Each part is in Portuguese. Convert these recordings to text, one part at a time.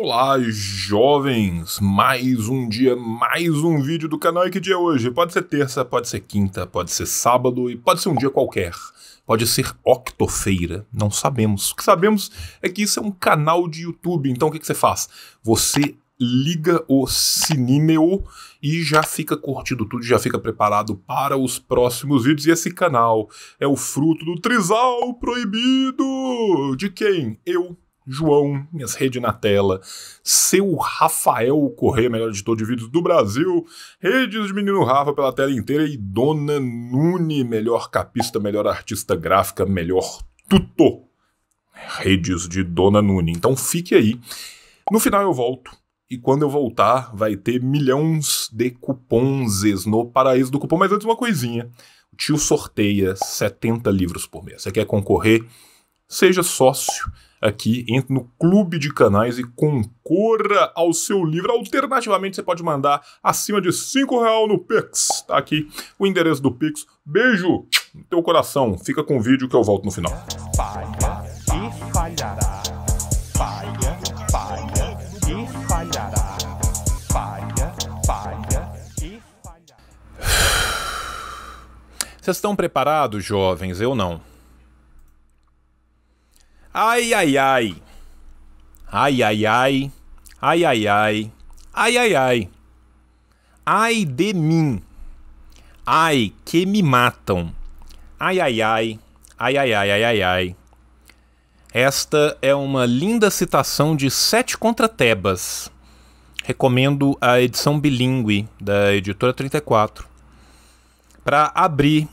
Olá, jovens! Mais um dia, mais um vídeo do canal. E que dia é hoje? Pode ser terça, pode ser quinta, pode ser sábado e pode ser um dia qualquer. Pode ser octofeira, não sabemos. O que sabemos é que isso é um canal de YouTube. Então o que, que você faz? Você liga o sininho e já fica curtindo tudo, já fica preparado para os próximos vídeos. E esse canal é o fruto do trisal proibido. De quem? Eu, João, minhas redes na tela, seu Rafael Correia, melhor editor de vídeos do Brasil, redes de Menino Rafa pela tela inteira e Dona Nune, melhor capista, melhor artista gráfica, melhor tutor. Redes de Dona Nune. Então fique aí. No final eu volto. E quando eu voltar, vai ter milhões de cupons no paraíso do cupom. Mas antes, uma coisinha. O tio sorteia 70 livros por mês. Você quer concorrer? Seja sócio aqui, entre no clube de canais e concorra ao seu livro. Alternativamente, você pode mandar acima de 5 real no Pix. Tá aqui o endereço do Pix. Beijo no teu coração. Fica com o vídeo que eu volto no final. Falha e falhará. Falha, falha e falhará. Falha, falha e falhará. Vocês estão preparados, jovens? Eu não. Ai, ai, ai. Ai, ai, ai. Ai, ai, ai. Ai, ai, ai. Ai de mim. Ai, que me matam. Ai, ai, ai. Ai, ai, ai, ai, ai, ai. Esta é uma linda citação de Sete contra Tebas. Recomendo a edição bilíngue da editora 34 para abrir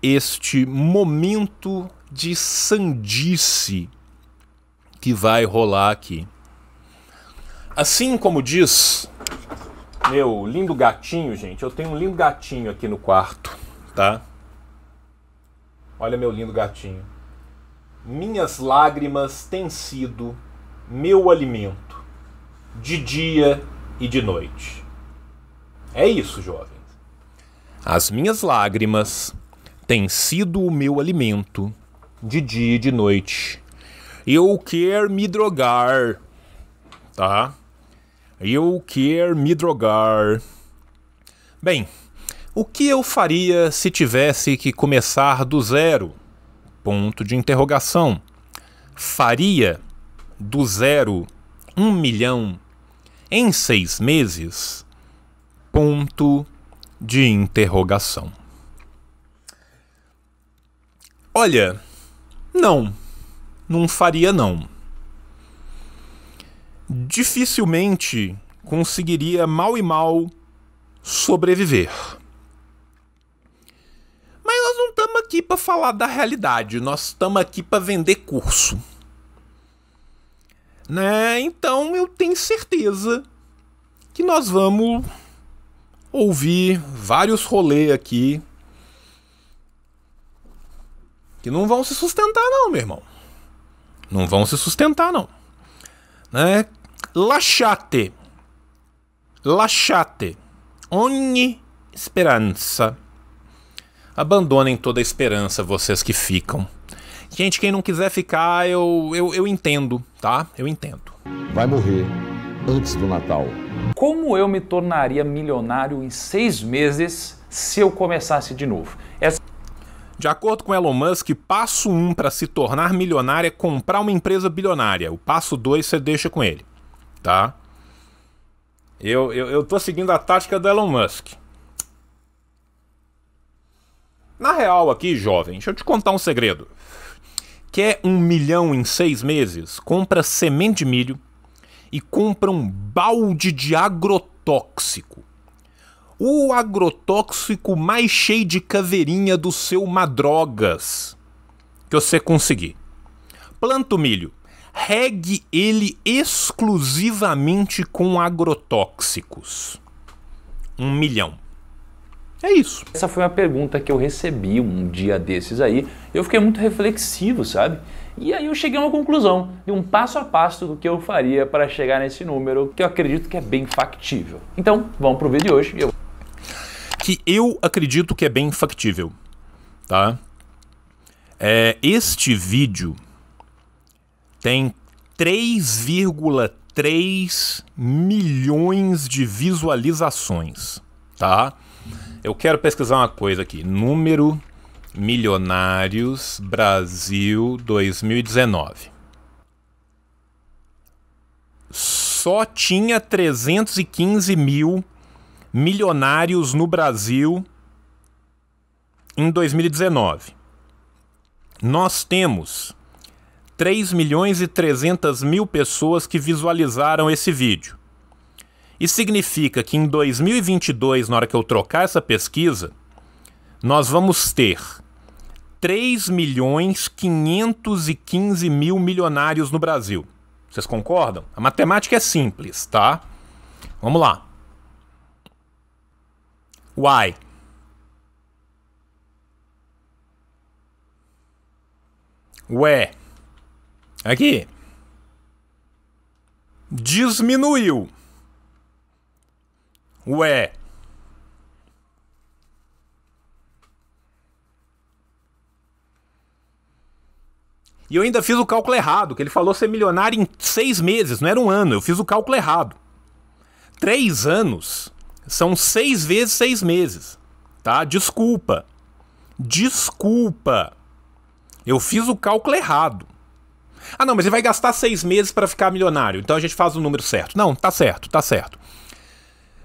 este momento de sandice que vai rolar aqui. Assim como diz meu lindo gatinho, gente, eu tenho um lindo gatinho aqui no quarto, tá? Olha meu lindo gatinho. Minhas lágrimas têm sido meu alimento de dia e de noite. É isso, jovens. As minhas lágrimas têm sido o meu alimento de dia e de noite. Eu quero me drogar, tá? Eu quero me drogar. Bem, o que eu faria se tivesse que começar do zero? Ponto de interrogação. Faria do zero um milhão em seis meses? Ponto de interrogação. Olha, não, não faria não. Dificilmente conseguiria mal e mal sobreviver. Mas nós não estamos aqui para falar da realidade, nós estamos aqui para vender curso. Né? Então eu tenho certeza que nós vamos ouvir vários rolês aqui que não vão se sustentar não, meu irmão. Não vão se sustentar não. Né? Lasciate. Lasciate. Ogni esperança. Abandonem toda a esperança, vocês que ficam. Gente, quem não quiser ficar, eu, eu, eu entendo, tá? Eu entendo. vai morrer antes do Natal. Como eu me tornaria milionário em seis meses se eu começasse de novo? Essa De acordo com Elon Musk, passo 1 um para se tornar milionário é comprar uma empresa bilionária. O passo 2 você deixa com ele, tá? Eu, eu, eu tô seguindo a tática do Elon Musk. Na real aqui, jovem, deixa eu te contar um segredo. Quer um milhão em seis meses? Compra semente de milho e compra um balde de agrotóxico. O agrotóxico mais cheio de caveirinha do seu Madrogas que você conseguir. Planta o milho. Regue ele exclusivamente com agrotóxicos. Um milhão. É isso. Essa foi uma pergunta que eu recebi um dia desses aí. Eu fiquei muito reflexivo, sabe? E aí eu cheguei a uma conclusão de um passo a passo do que eu faria para chegar nesse número, que eu acredito que é bem factível. Então, vamos pro vídeo de hoje. Eu que eu acredito que é bem factível, tá? É, este vídeo tem 3,3 3 milhões de visualizações, tá? Eu quero pesquisar uma coisa aqui. Número Milionários Brasil 2019. Só tinha 315 mil milionários no Brasil em 2019. Nós temos 3 milhões e 300 mil pessoas que visualizaram esse vídeo. Isso significa que em 2022, na hora que eu trocar essa pesquisa, nós vamos ter 3 milhões 515 mil milionários no Brasil. Vocês concordam? A matemática é simples, tá? Vamos lá. Why? Ué. Aqui. Diminuiu. Ué. E eu ainda fiz o cálculo errado, que ele falou ser milionário em seis meses, não era um ano. Eu fiz o cálculo errado. Três anos são seis vezes seis meses, tá? Desculpa. Desculpa. Eu fiz o cálculo errado. Ah, não, mas ele vai gastar seis meses para ficar milionário. Então a gente faz o número certo. Não, tá certo, tá certo.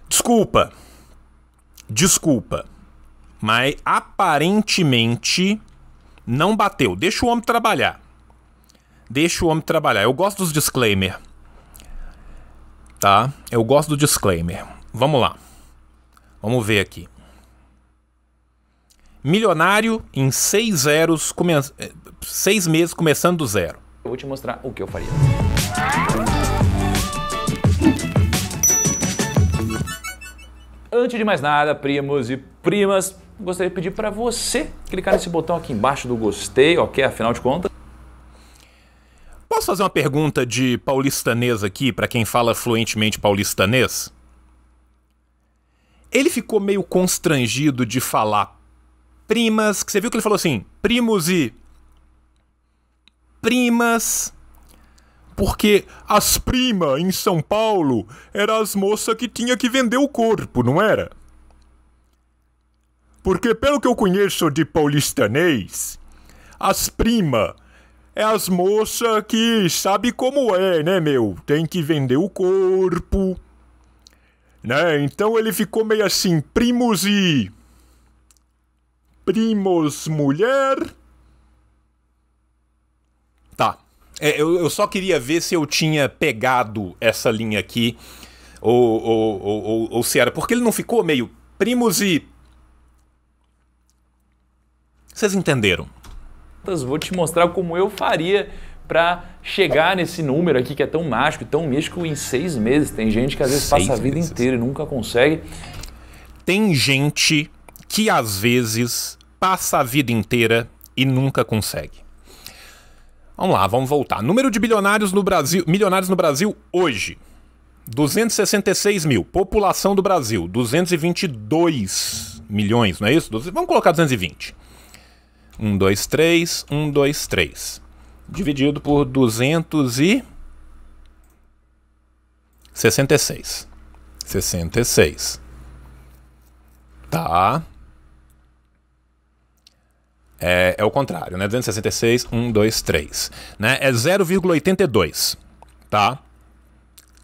Desculpa. Desculpa. Mas aparentemente não bateu. Deixa o homem trabalhar. Deixa o homem trabalhar. Eu gosto dos disclaimer. Tá? Eu gosto do disclaimer. Vamos lá. Vamos ver aqui. Milionário em seis zeros, come... seis meses começando do zero. Eu vou te mostrar o que eu faria. Antes de mais nada, primos e primas, gostaria de pedir para você clicar nesse botão aqui embaixo do gostei, ok? Afinal de contas. Posso fazer uma pergunta de paulistanês aqui, para quem fala fluentemente paulistanês? Ele ficou meio constrangido de falar primas, que você viu que ele falou assim, primos e primas. Porque as primas em São Paulo eram as moças que tinha que vender o corpo, não era? Porque pelo que eu conheço de paulistanês, as primas é as moças que sabe como é, né, meu? Tem que vender o corpo. Né? Então ele ficou meio assim, primos e primos mulher. Tá. É, eu, eu, só queria ver se eu tinha pegado essa linha aqui. Ou, ou, ou, ou, se era. Porque ele não ficou meio primos e. Vocês entenderam? Vou te mostrar como eu faria para chegar nesse número aqui que é tão mágico e tão místico em seis meses. Tem gente que às vezes seis passa a vida meses. inteira e nunca consegue. Tem gente que às vezes passa a vida inteira e nunca consegue. Vamos lá, vamos voltar. Número de bilionários no Brasil, milionários no Brasil hoje. 266 mil. População do Brasil, 222 milhões, não é isso? Vamos colocar 220. 1, 2, 3, 1, 2, 3. Dividido por 266. 66. Tá. É, é o contrário, né? 266, 1, 2, 3. Né? É 0,82, tá?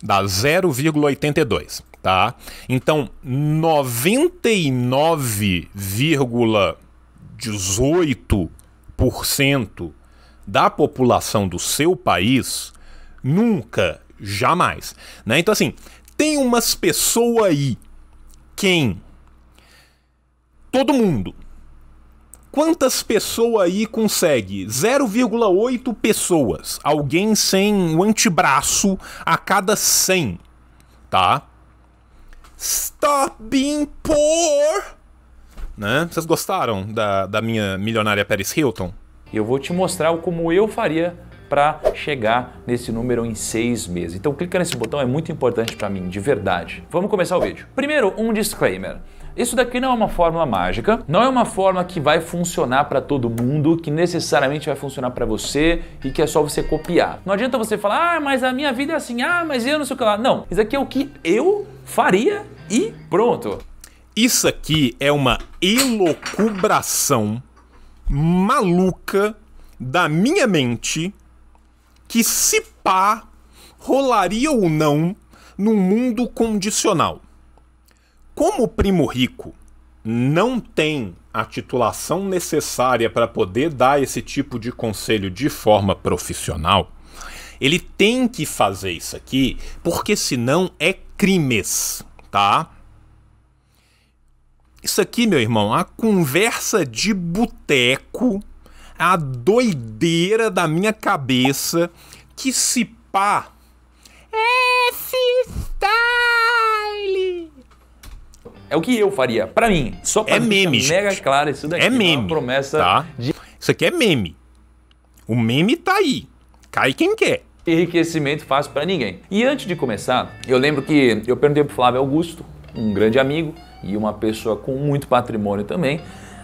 Dá 0,82, tá? Então, 99,18% da população do seu país nunca, jamais, né? Então, assim, tem umas pessoas aí, quem? Todo mundo, Quantas pessoas aí consegue? 0,8 pessoas. Alguém sem o antebraço a cada 100, tá? Stop being poor! Né? Vocês gostaram da, da minha milionária Paris Hilton? Eu vou te mostrar como eu faria para chegar nesse número em seis meses. Então clica nesse botão, é muito importante para mim, de verdade. Vamos começar o vídeo. Primeiro, um disclaimer. Isso daqui não é uma fórmula mágica, não é uma fórmula que vai funcionar para todo mundo, que necessariamente vai funcionar para você e que é só você copiar. Não adianta você falar, ah, mas a minha vida é assim, ah, mas eu não sei o que lá. Não, isso aqui é o que eu faria e pronto. Isso aqui é uma elocubração maluca da minha mente que se pá rolaria ou não num mundo condicional. Como o primo rico não tem a titulação necessária para poder dar esse tipo de conselho de forma profissional, ele tem que fazer isso aqui, porque senão é crimes, tá? Isso aqui, meu irmão, a conversa de boteco, a doideira da minha cabeça, que se pá. É style. É o que eu faria, para mim. Só pra É meme, deixar mega gente. claro isso daqui. É não meme. uma promessa tá? de Isso aqui é meme. O meme tá aí. Cai quem quer. enriquecimento fácil para ninguém. E antes de começar, eu lembro que eu perguntei pro Flávio Augusto, um grande amigo e uma pessoa com muito patrimônio também,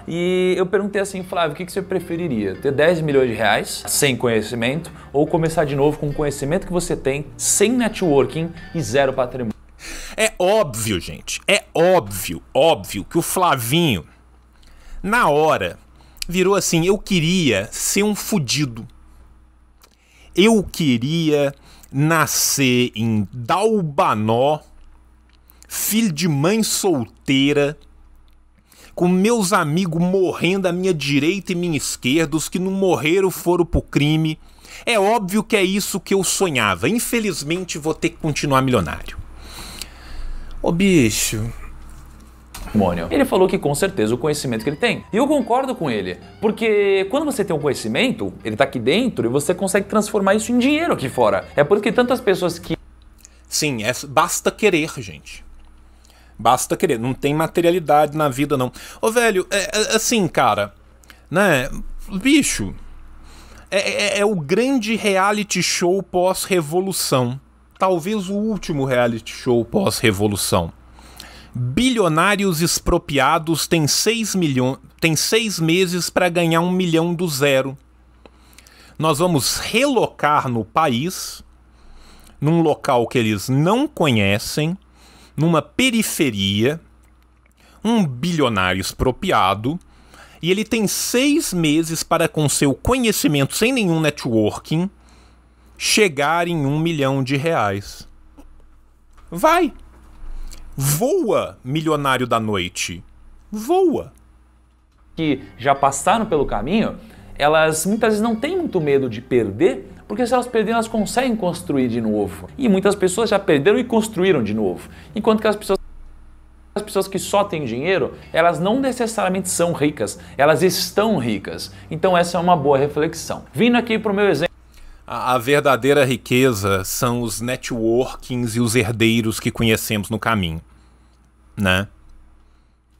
e eu perguntei assim, Flávio, o que que você preferiria? Ter 10 milhões de reais sem conhecimento ou começar de novo com o conhecimento que você tem, sem networking e zero patrimônio? É óbvio, gente. É óbvio, óbvio que o Flavinho, na hora, virou assim: eu queria ser um fudido. Eu queria nascer em Dalbanó, filho de mãe solteira, com meus amigos morrendo à minha direita e minha esquerda, os que não morreram foram pro crime. É óbvio que é isso que eu sonhava. Infelizmente, vou ter que continuar milionário. Ô bicho, Ele falou que com certeza o conhecimento que ele tem. E eu concordo com ele, porque quando você tem um conhecimento, ele tá aqui dentro e você consegue transformar isso em dinheiro aqui fora. É por isso que tantas pessoas que sim, é, basta querer, gente. Basta querer. Não tem materialidade na vida, não. Ô, velho, é, é, assim, cara, né? Bicho, é, é- é o grande reality show pós-revolução. Talvez o último reality show pós-revolução. Bilionários expropriados têm seis, milhões, têm seis meses para ganhar um milhão do zero. Nós vamos relocar no país, num local que eles não conhecem, numa periferia, um bilionário expropriado, e ele tem seis meses para, com seu conhecimento sem nenhum networking, chegar em um milhão de reais. Vai! Voa, milionário da noite! Voa! que já passaram pelo caminho, elas muitas vezes não têm muito medo de perder, porque se elas perderem, elas conseguem construir de novo. E muitas pessoas já perderam e construíram de novo. Enquanto que as pessoas as pessoas que só têm dinheiro, elas não necessariamente são ricas, elas estão ricas. Então essa é uma boa reflexão. Vindo aqui para o meu exemplo A, a verdadeira riqueza são os networkings e os herdeiros que conhecemos no caminho, né?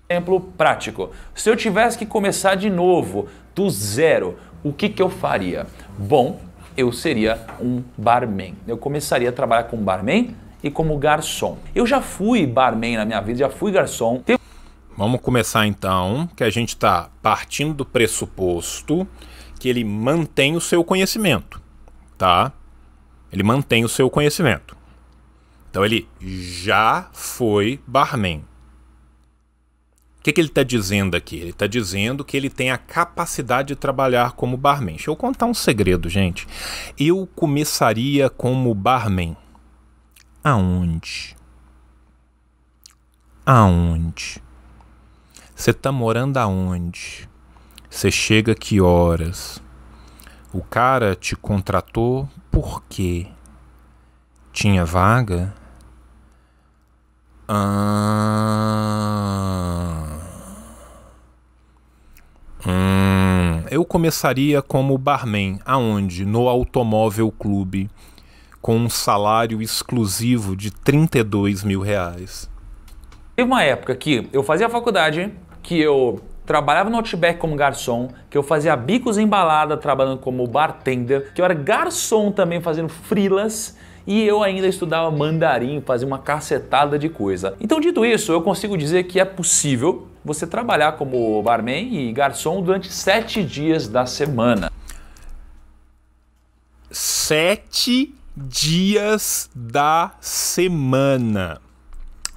exemplo prático. Se eu tivesse que começar de novo, do zero, o que, que eu faria? Bom, eu seria um barman. Eu começaria a trabalhar como barman e como garçom. Eu já fui barman na minha vida, já fui garçom. Vamos começar então, que a gente está partindo do pressuposto que ele mantém o seu conhecimento, tá? Ele mantém o seu conhecimento. Então ele já foi barman. O que, que ele está dizendo aqui? Ele está dizendo que ele tem a capacidade de trabalhar como barman. Deixa eu contar um segredo, gente. Eu começaria como barman. Aonde? Aonde? Você tá morando aonde? Você chega que horas? O cara te contratou por quê? Tinha vaga? Ah. Hum, eu começaria como barman. Aonde? No Automóvel Clube. Com um salário exclusivo de 32 mil reais. Teve uma época que eu fazia faculdade, que eu trabalhava no Outback como garçom, que eu fazia bicos em balada trabalhando como bartender, que eu era garçom também fazendo frilas e eu ainda estudava mandarim, fazia uma cacetada de coisa. Então, dito isso, eu consigo dizer que é possível você trabalhar como barman e garçom durante sete dias da semana. Sete dias da semana.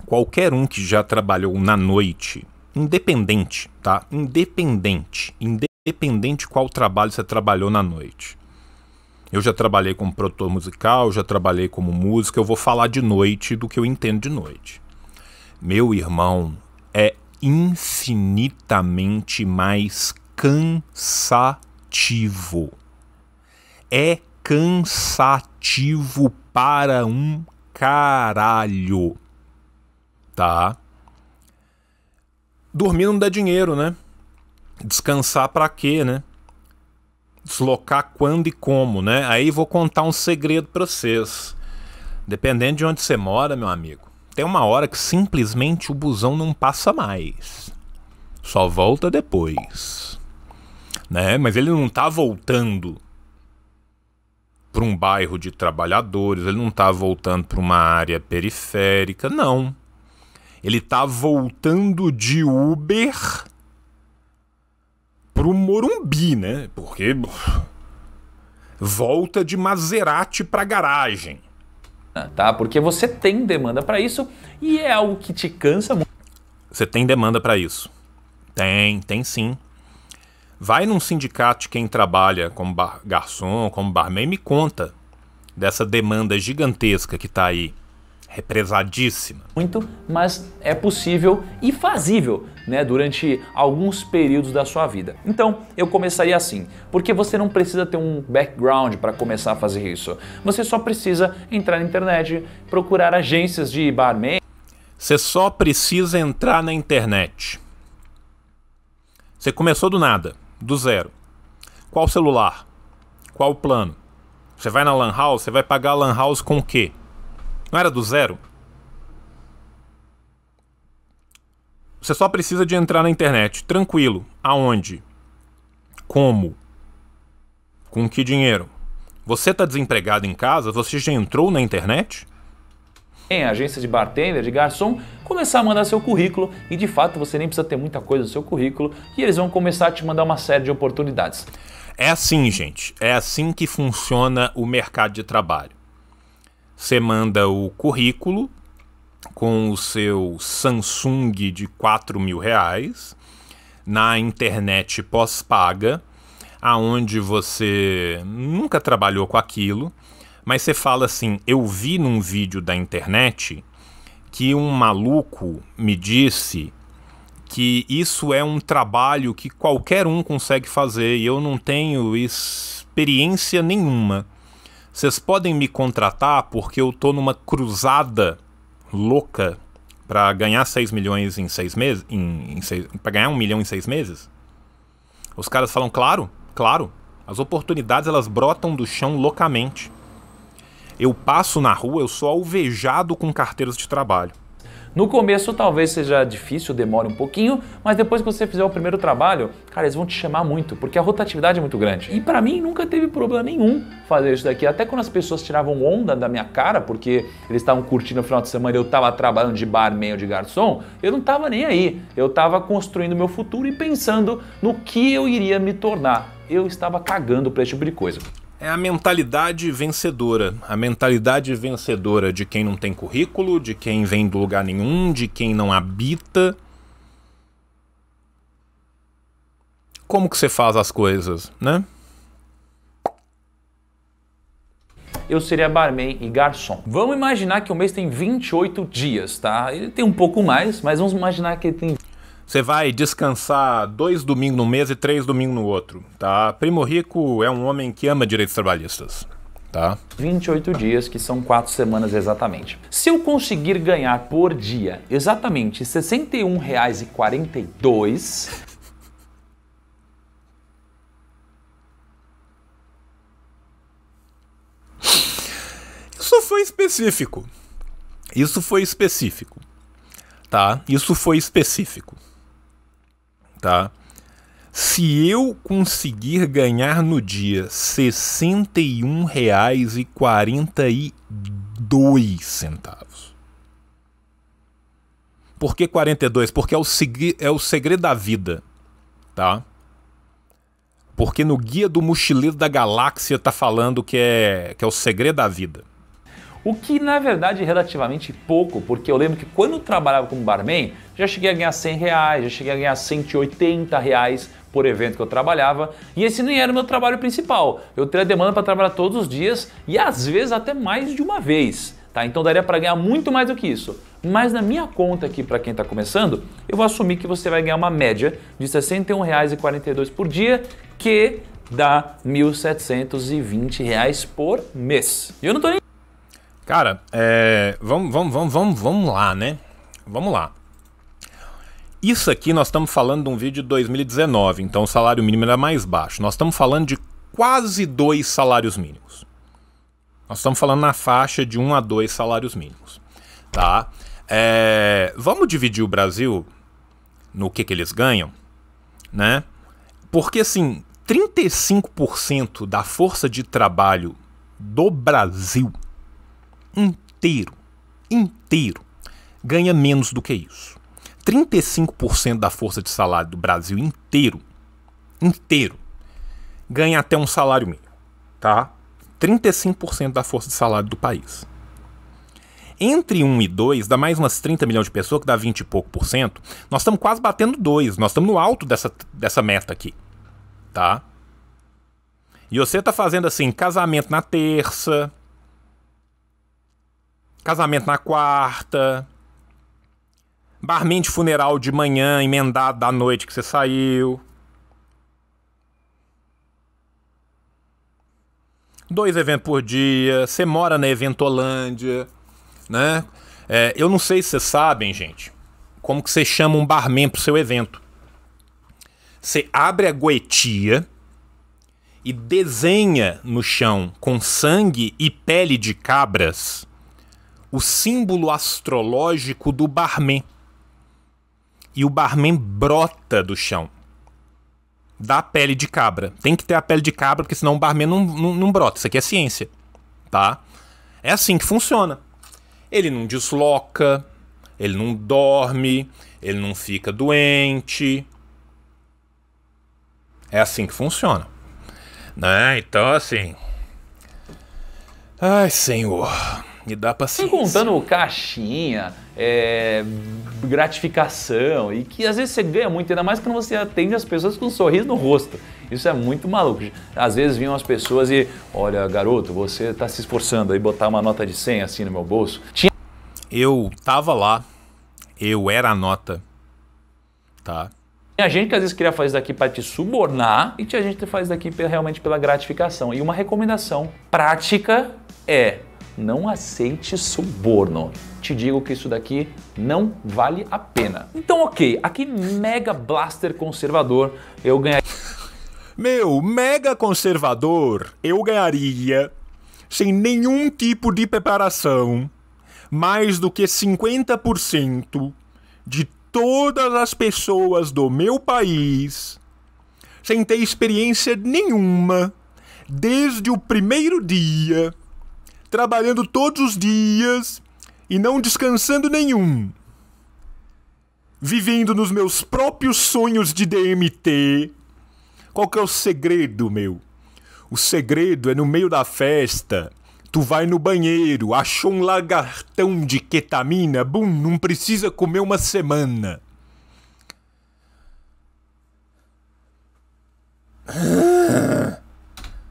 Qualquer um que já trabalhou na noite, independente, tá? Independente, independente qual trabalho você trabalhou na noite. Eu já trabalhei como produtor musical, já trabalhei como músico, eu vou falar de noite do que eu entendo de noite. Meu irmão, é infinitamente mais cansativo. É cansativo para um caralho. Tá? Dormir não dá dinheiro, né? Descansar para quê, né? Deslocar quando e como, né? Aí vou contar um segredo para vocês. Dependendo de onde você mora, meu amigo, tem uma hora que simplesmente o busão não passa mais. Só volta depois. Né? Mas ele não tá voltando para um bairro de trabalhadores, ele não está voltando para uma área periférica, não. Ele está voltando de Uber pro Morumbi, né? Porque volta de Maserati para garagem. Tá? Porque você tem demanda para isso e é algo que te cansa muito. Você tem demanda para isso? Tem, tem sim. Vai num sindicato de quem trabalha como bar garçom, como barman e me conta dessa demanda gigantesca que está aí, represadíssima. Muito, mas é possível e fazível né, durante alguns períodos da sua vida. Então, eu começaria assim, porque você não precisa ter um background para começar a fazer isso. Você só precisa entrar na internet, procurar agências de barman. Você só precisa entrar na internet. Você começou do nada do zero. Qual celular? Qual plano? Você vai na Lan House, você vai pagar a Lan House com o quê? Não era do zero? Você só precisa de entrar na internet, tranquilo. Aonde? Como? Com que dinheiro? Você está desempregado em casa? Você já entrou na internet? em agência de bartender, de garçom, começar a mandar seu currículo e de fato você nem precisa ter muita coisa no seu currículo e eles vão começar a te mandar uma série de oportunidades. É assim, gente. É assim que funciona o mercado de trabalho. Você manda o currículo com o seu Samsung de 4 mil reais na internet pós-paga, aonde você nunca trabalhou com aquilo mas você fala assim: eu vi num vídeo da internet que um maluco me disse que isso é um trabalho que qualquer um consegue fazer e eu não tenho experiência nenhuma. Vocês podem me contratar porque eu tô numa cruzada louca para ganhar 6 milhões em seis meses, em, em para ganhar um milhão em seis meses? Os caras falam, claro, claro. As oportunidades elas brotam do chão loucamente. Eu passo na rua, eu sou alvejado com carteiras de trabalho. No começo talvez seja difícil, demore um pouquinho, mas depois que você fizer o primeiro trabalho, cara, eles vão te chamar muito, porque a rotatividade é muito grande. E para mim nunca teve problema nenhum fazer isso daqui. Até quando as pessoas tiravam onda da minha cara, porque eles estavam curtindo o final de semana e eu estava trabalhando de barman ou de garçom, eu não estava nem aí. Eu estava construindo meu futuro e pensando no que eu iria me tornar. Eu estava cagando para esse tipo de coisa. É a mentalidade vencedora. A mentalidade vencedora de quem não tem currículo, de quem vem do lugar nenhum, de quem não habita. Como que você faz as coisas, né? eu seria barman e garçom. Vamos imaginar que o mês tem 28 dias, tá? Ele tem um pouco mais, mas vamos imaginar que ele tem você vai descansar dois domingos no mês e três domingos no outro, tá? Primo Rico é um homem que ama direitos trabalhistas. Tá. 28 dias, que são quatro semanas exatamente. Se eu conseguir ganhar por dia exatamente R$ 61,42, Isso foi específico. Isso foi específico. Tá? Isso foi específico tá? Se eu conseguir ganhar no dia R$ 61,42 Por que 42? Porque é o, é o segredo da vida, tá? Porque no Guia do Mochileiro da Galáxia tá falando que é, que é o segredo da vida. O que na verdade é relativamente pouco, porque eu lembro que quando eu trabalhava como barman, já cheguei a ganhar 100 reais, já cheguei a ganhar 180 reais por evento que eu trabalhava, e esse nem era o meu trabalho principal. Eu teria demanda para trabalhar todos os dias e às vezes até mais de uma vez, tá? Então daria para ganhar muito mais do que isso. Mas na minha conta aqui para quem está começando, eu vou assumir que você vai ganhar uma média de R$ 61,42 por dia, que dá 1.720 reais por mês. E eu não tô nem Cara, é, vamos, vamos, vamos, vamos, vamos lá, né? Vamos lá. Isso aqui nós estamos falando de um vídeo de 2019, então o salário mínimo era mais baixo. Nós estamos falando de quase dois salários mínimos. Nós estamos falando na faixa de um a dois salários mínimos, tá? É, vamos dividir o Brasil no que, que eles ganham, né? Porque assim, 35% da força de trabalho do Brasil inteiro, inteiro, ganha menos do que isso. 35% da força de salário do Brasil inteiro, inteiro, ganha até um salário mínimo, tá? 35% da força de salário do país. Entre 1 e 2, dá mais umas 30 milhões de pessoas, que dá 20 e pouco por cento. Nós estamos quase batendo 2, nós estamos no alto dessa, dessa meta aqui, tá? E você tá fazendo assim, casamento na terça, casamento na quarta, barman de funeral de manhã, emendado da noite que você saiu. Dois eventos por dia, você mora na Eventolândia, né? É, eu não sei se vocês sabem, gente, como que você chama um barman pro seu evento. Você abre a goetia e desenha no chão com sangue e pele de cabras o símbolo astrológico do barman. E o barman brota do chão. Da pele de cabra. Tem que ter a pele de cabra, porque senão o barman não, não, não brota. Isso aqui é ciência. Tá? É assim que funciona. Ele não desloca, ele não dorme, ele não fica doente. É assim que funciona. Né? Então, assim. Ai, senhor. Me dá Sem paciência. contando caixinha, é, gratificação e que às vezes você ganha muito, ainda mais quando você atende as pessoas com um sorriso no rosto. Isso é muito maluco. Às vezes vinham as pessoas e, olha, garoto, você tá se esforçando aí botar uma nota de 100 assim no meu bolso. Tinha Eu tava lá, eu era a nota, tá? Tinha gente que às vezes queria fazer daqui para te subornar e tinha gente que faz daqui realmente pela gratificação. E uma recomendação prática é não aceite suborno. Te digo que isso daqui não vale a pena. Então, ok, aqui Mega Blaster conservador eu ganharia Meu, mega conservador, eu ganharia, sem nenhum tipo de preparação, mais do que 50% de todas as pessoas do meu país, sem ter experiência nenhuma, desde o primeiro dia, trabalhando todos os dias e não descansando nenhum. Vivendo nos meus próprios sonhos de DMT. Qual que é o segredo, meu? O segredo é no meio da festa. Tu vai no banheiro, achou um lagartão de ketamina, bum, não precisa comer uma semana.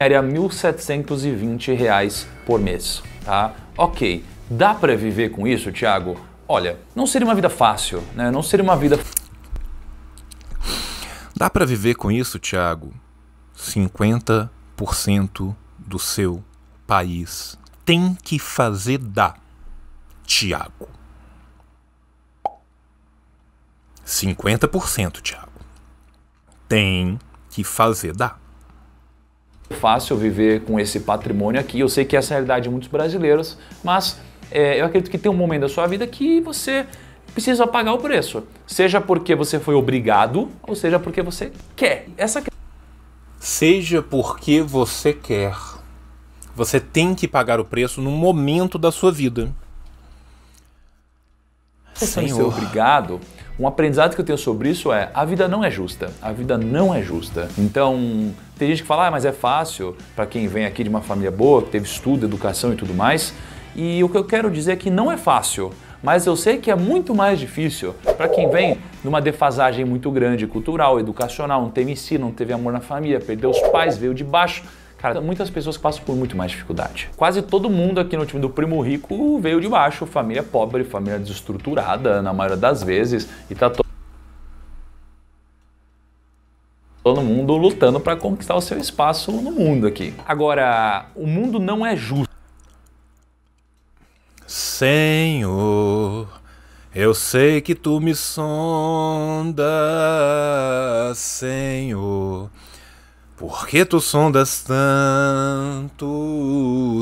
1.720 reais por mês, tá? Ok, dá para viver com isso, Thiago? Olha, não seria uma vida fácil, né? Não seria uma vida Dá pra viver com isso, Thiago? 50% do seu país tem que fazer da, Thiago. 50%, Thiago. Tem que fazer da. Fácil viver com esse patrimônio aqui. Eu sei que essa é a realidade de muitos brasileiros, mas é, eu acredito que tem um momento da sua vida que você precisa pagar o preço. Seja porque você foi obrigado, ou seja porque você quer. Essa que- Seja porque você quer. Você tem que pagar o preço num momento da sua vida. de ser obrigado, um aprendizado que eu tenho sobre isso é a vida não é justa. A vida não é justa. Então, tem gente que fala, ah, mas é fácil para quem vem aqui de uma família boa, que teve estudo, educação e tudo mais. E o que eu quero dizer é que não é fácil. Mas eu sei que é muito mais difícil para quem vem numa defasagem muito grande, cultural, educacional, não teve ensino, não teve amor na família, perdeu os pais, veio de baixo. Cara, muitas pessoas passam por muito mais dificuldade. Quase todo mundo aqui no time do Primo Rico veio de baixo, família pobre, família desestruturada na maioria das vezes, e tá to- todo mundo lutando para conquistar o seu espaço no mundo aqui. Agora, o mundo não é justo. Senhor, eu sei que tu me sondas, Senhor. Por que tu sondas tanto,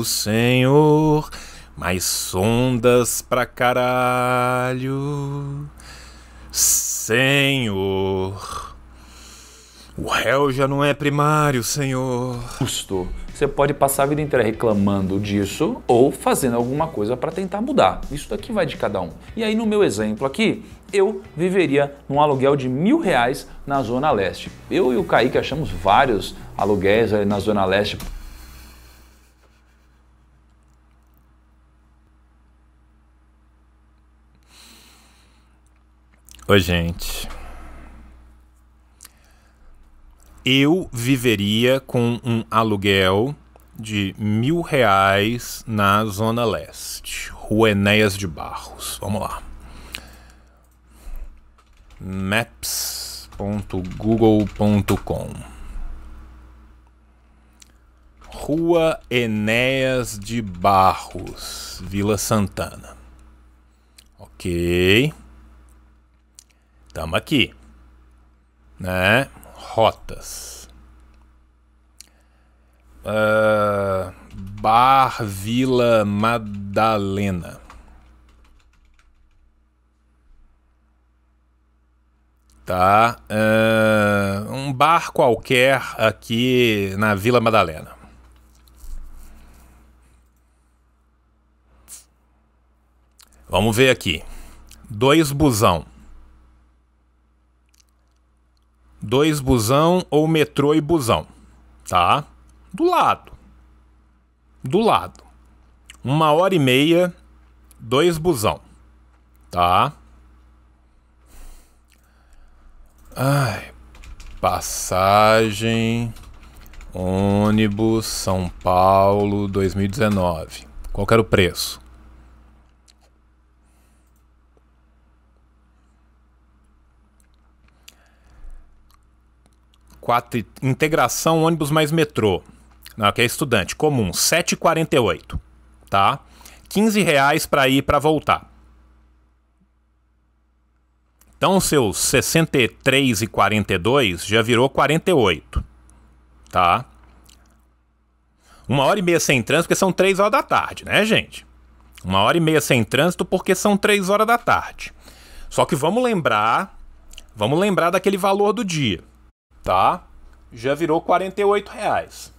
Senhor? Mas sondas pra caralho, Senhor. O réu já não é primário, Senhor. justo. Você pode passar a vida inteira reclamando disso ou fazendo alguma coisa para tentar mudar. Isso daqui vai de cada um. E aí, no meu exemplo aqui, eu viveria num aluguel de mil reais na Zona Leste. Eu e o Kaique achamos vários aluguéis aí na Zona Leste. Oi, gente. Eu viveria com um aluguel de mil reais na Zona Leste, Rua Enéas de Barros. Vamos lá. maps.google.com Rua Enéas de Barros, Vila Santana. Ok. Tamo aqui. Né? Rotas. Ah, Bar Vila Madalena. Tá? Ah, um bar qualquer aqui na Vila Madalena. Vamos ver aqui. Dois busão. Dois busão ou metrô e busão. Tá? Do lado. Do lado. Uma hora e meia, dois busão. Tá? Ai. Passagem. Ônibus São Paulo 2019. Qual era o preço? Quatro, integração ônibus mais metrô. Não, que é estudante, comum, 7,48, tá? 15 reais para ir e para voltar. Então, seus 63,42 já virou 48, tá? Uma hora e meia sem trânsito, porque são três horas da tarde, né, gente? Uma hora e meia sem trânsito, porque são três horas da tarde. Só que vamos lembrar, vamos lembrar daquele valor do dia, tá? Já virou 48 reais.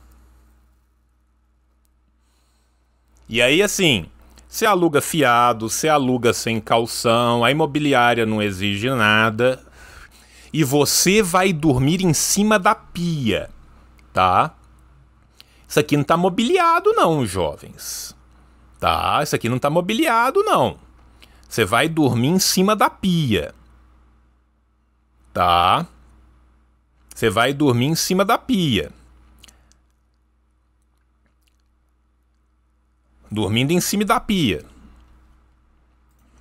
E aí, assim, você aluga fiado, você aluga sem calção, a imobiliária não exige nada. E você vai dormir em cima da pia, tá? Isso aqui não tá mobiliado, não, jovens. Tá? Isso aqui não tá mobiliado, não. Você vai dormir em cima da pia. Tá? Você vai dormir em cima da pia. Dormindo em cima da pia.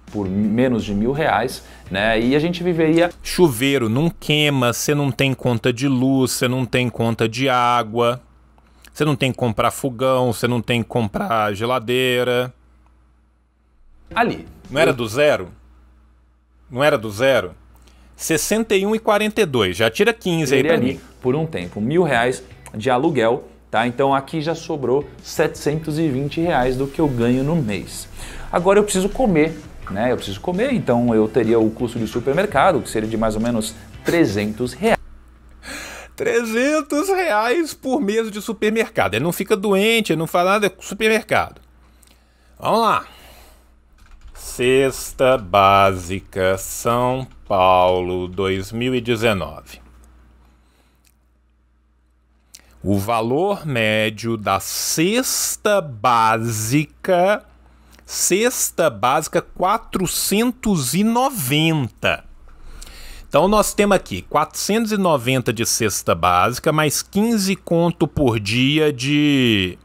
Por menos de mil reais, né? E a gente viveria Chuveiro não queima, você não tem conta de luz, você não tem conta de água, você não tem que comprar fogão, você não tem que comprar geladeira. ali. Não era do zero? Não era do zero? 61 e 42, já tira 15 aí ali mim. por um tempo, mil reais de aluguel, tá? Então aqui já sobrou 720 reais do que eu ganho no mês. Agora eu preciso comer, né? Eu preciso comer, então eu teria o custo de supermercado, que seria de mais ou menos 300 reais. 300 reais por mês de supermercado. Ele não fica doente, ele não fala nada com supermercado. Vamos lá. Cesta Básica São Paulo 2019. O valor médio da cesta básica, cesta básica 490. Então nós temos aqui 490 de cesta básica, mais 15 conto por dia de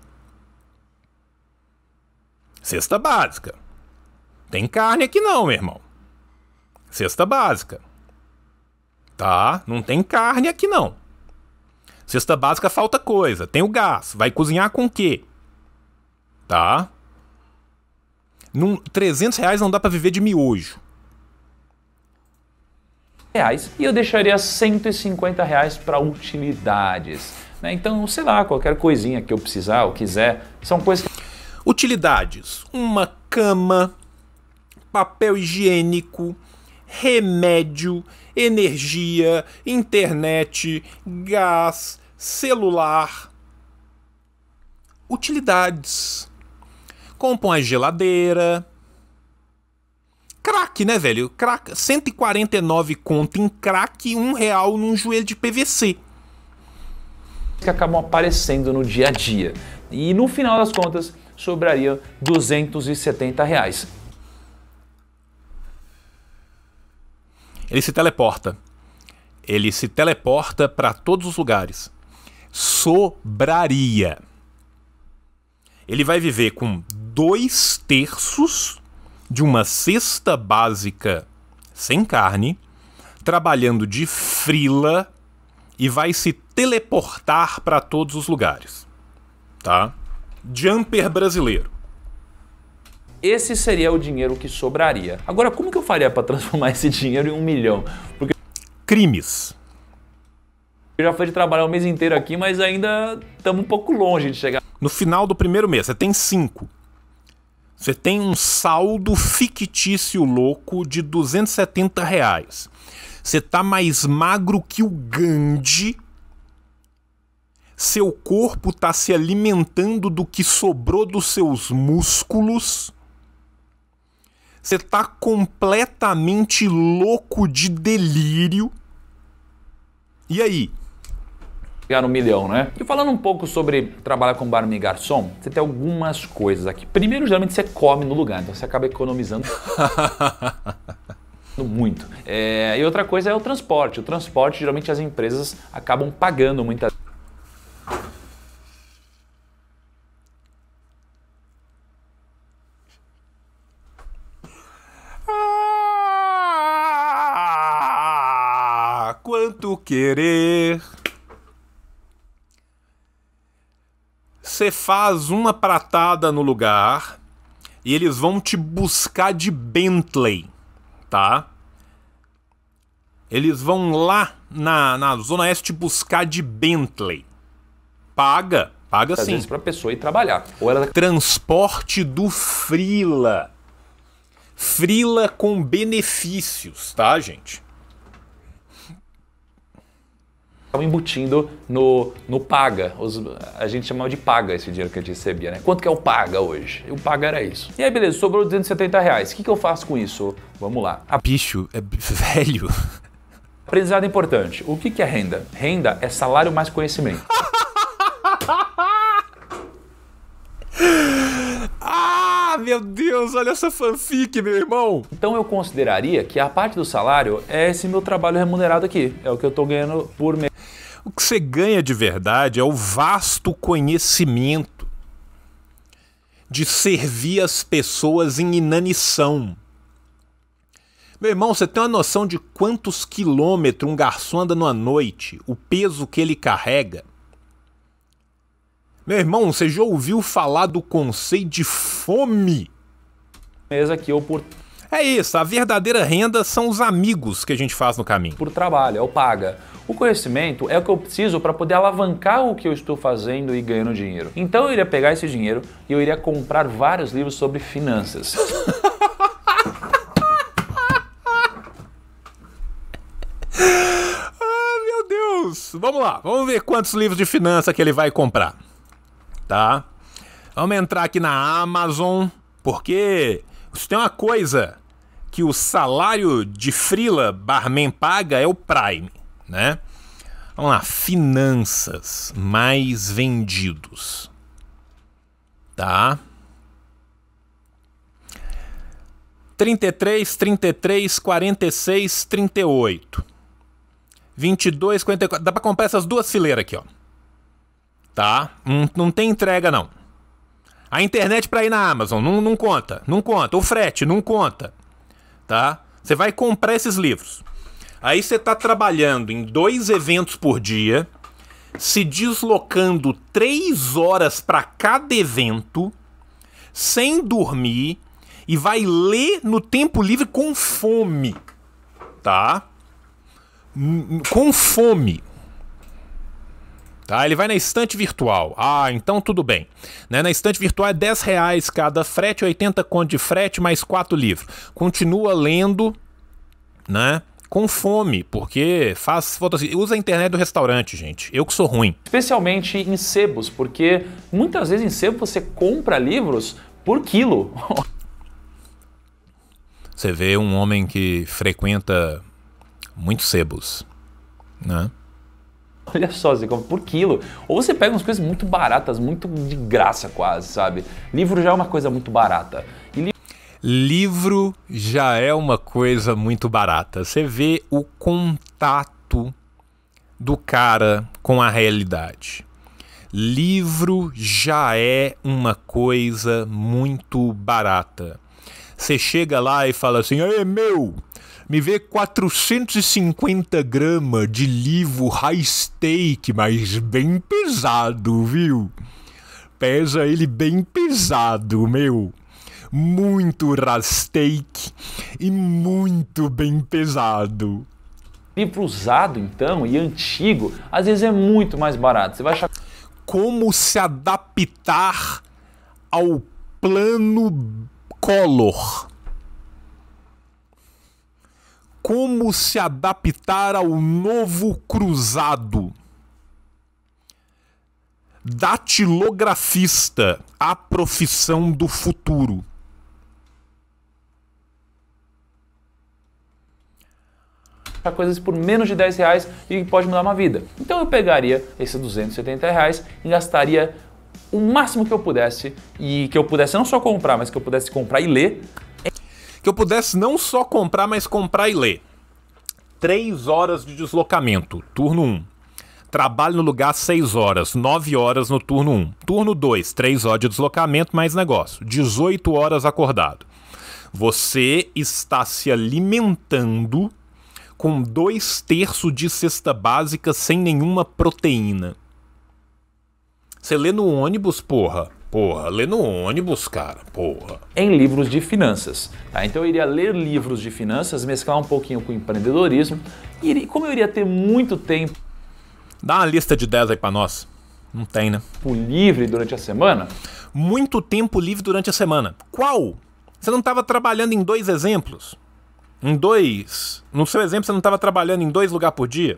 cesta básica. Tem carne aqui não, meu irmão. Cesta básica. Tá? Não tem carne aqui não. Cesta básica falta coisa. Tem o gás. Vai cozinhar com o quê? Tá? Num 300 reais não dá para viver de miojo. Reais, e eu deixaria 150 reais para utilidades. Né? Então, sei lá, qualquer coisinha que eu precisar ou quiser, são coisas que Utilidades: uma cama, papel higiênico, remédio, energia, internet, gás, celular. Utilidades. Compram a geladeira. Crack, né, velho? Crack, 149 conto em crack e um real num joelho de PVC. que acabam aparecendo no dia a dia. E no final das contas, sobraria 270 reais. Ele se teleporta. Ele se teleporta para todos os lugares. Sobraria. Ele vai viver com dois terços de uma cesta básica sem carne, trabalhando de frila e vai se teleportar para todos os lugares. Tá? Jumper brasileiro. Esse seria o dinheiro que sobraria. Agora, como que eu faria para transformar esse dinheiro em um milhão? Porque Crimes. eu já fui de trabalhar o mês inteiro aqui, mas ainda estamos um pouco longe de chegar. No final do primeiro mês, você tem cinco. Você tem um saldo fictício louco de 270 reais. Você tá mais magro que o Gandhi. Seu corpo tá se alimentando do que sobrou dos seus músculos. Você tá completamente louco de delírio. E aí? chegar no milhão, né? E falando um pouco sobre trabalhar com barman e garçom, você tem algumas coisas aqui. Primeiro, geralmente você come no lugar, então você acaba economizando muito. É, e outra coisa é o transporte. O transporte, geralmente as empresas acabam pagando muita Ah, quanto querer. Você faz uma pratada no lugar e eles vão te buscar de Bentley, tá? Eles vão lá na, na Zona Oeste te buscar de Bentley. Paga, paga às sim. para a pessoa ir trabalhar. Ou ela Transporte do Frila. Frila com benefícios, tá, gente? Acaba embutindo no, no paga. Os- a gente chamava de paga esse dinheiro que a gente recebia, né? Quanto que é o paga hoje? O paga era isso. E aí, beleza, sobrou 270 reais. O que, que eu faço com isso? Vamos lá. Bicho, é velho. Aprendizado importante. O que, que é renda? Renda é salário mais conhecimento. Ah, meu Deus, olha essa fanfic, meu irmão. Então eu consideraria que a parte do salário é esse meu trabalho remunerado aqui. É o que eu tô ganhando por mês. O que você ganha de verdade é o vasto conhecimento de servir as pessoas em inanição. Meu irmão, você tem uma noção de quantos quilômetros um garçom anda numa noite, o peso que ele carrega? Meu irmão, você já ouviu falar do conceito de fome? Mesa que eu por é isso, a verdadeira renda são os amigos que a gente faz no caminho. Por trabalho, é o paga. O conhecimento é o que eu preciso para poder alavancar o que eu estou fazendo e ganhando dinheiro. Então eu iria pegar esse dinheiro e eu iria comprar vários livros sobre finanças. ah, meu Deus! Vamos lá, vamos ver quantos livros de finança que ele vai comprar. Tá? Vamos entrar aqui na Amazon, porque se tem uma coisa que o salário de frila barman paga é o Prime, né? Vamos lá, finanças mais vendidos. Tá? 33, 33, 46, 38. 22, 54. Dá pra comprar essas duas fileiras aqui, ó. Tá? Não, não tem entrega, não. A internet pra ir na Amazon não, não conta. Não conta. O frete não conta. Tá? Você vai comprar esses livros. Aí você tá trabalhando em dois eventos por dia, se deslocando três horas para cada evento, sem dormir, e vai ler no tempo livre com fome. Tá? Com fome. Tá? Ele vai na estante virtual. Ah, então tudo bem. Né? Na estante virtual é 10 reais cada frete, 80 conto de frete, mais 4 livros. Continua lendo, né? Com fome, porque faz fotografia. Usa a internet do restaurante, gente. Eu que sou ruim. Especialmente em sebos, porque muitas vezes em sebo você compra livros por quilo. Você vê um homem que frequenta muitos sebos, né? Olha só, você compra por quilo. Ou você pega umas coisas muito baratas, muito de graça quase, sabe? Livro já é uma coisa muito barata. Li... Livro já é uma coisa muito barata. Você vê o contato do cara com a realidade. Livro já é uma coisa muito barata. Você chega lá e fala assim: "É meu, me vê 450 gramas de livro high steak, mas bem pesado, viu? Pesa ele bem pesado, meu. Muito steak e muito bem pesado. Livro usado, então, e antigo, às vezes é muito mais barato. Você vai achar. Como se adaptar ao plano Collor como se adaptar ao novo cruzado. Datilografista, a profissão do futuro. coisas por menos de 10 reais e pode mudar uma vida. Então eu pegaria esses 270 reais e gastaria o máximo que eu pudesse e que eu pudesse não só comprar, mas que eu pudesse comprar e ler que eu pudesse não só comprar, mas comprar e ler. Três horas de deslocamento, turno 1. Um. Trabalho no lugar 6 horas, 9 horas no turno 1. Um. Turno 2, 3 horas de deslocamento, mais negócio. 18 horas acordado. Você está se alimentando com dois terços de cesta básica sem nenhuma proteína. Você lê no ônibus, porra. Porra, ler no ônibus, cara, porra. Em livros de finanças. Tá? Então eu iria ler livros de finanças, mesclar um pouquinho com empreendedorismo. E como eu iria ter muito tempo. Dá uma lista de 10 aí pra nós. Não tem, né? Livre durante a semana? Muito tempo livre durante a semana. Qual? Você não estava trabalhando em dois exemplos? Em dois. No seu exemplo, você não estava trabalhando em dois lugares por dia?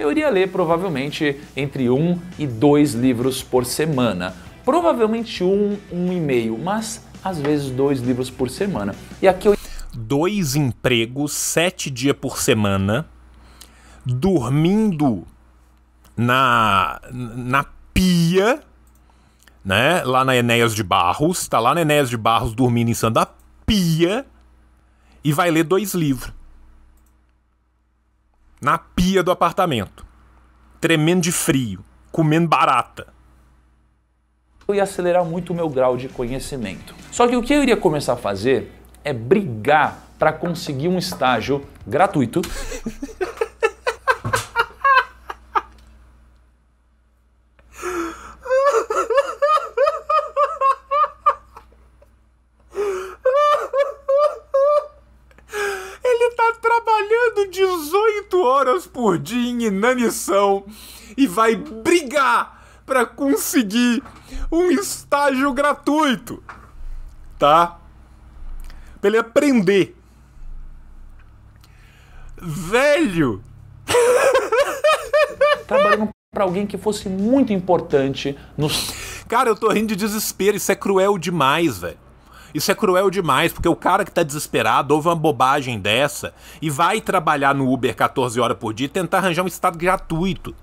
Eu iria ler provavelmente entre um e dois livros por semana. Provavelmente um, um e meio, mas às vezes dois livros por semana. E aqui eu. Dois empregos, sete dias por semana, dormindo na, na pia, né? Lá na Enéas de Barros, tá lá na Enéas de Barros dormindo em cima da pia e vai ler dois livros na pia do apartamento, tremendo de frio, comendo barata. Eu ia acelerar muito o meu grau de conhecimento. Só que o que eu iria começar a fazer é brigar para conseguir um estágio gratuito por dia em inanição e vai brigar para conseguir um estágio gratuito, tá? Pra ele aprender. Velho! trabalhando para alguém que fosse muito importante nos Cara, eu tô rindo de desespero. Isso é cruel demais, velho. Isso é cruel demais, porque o cara que tá desesperado ouve uma bobagem dessa e vai trabalhar no Uber 14 horas por dia e tentar arranjar um estado gratuito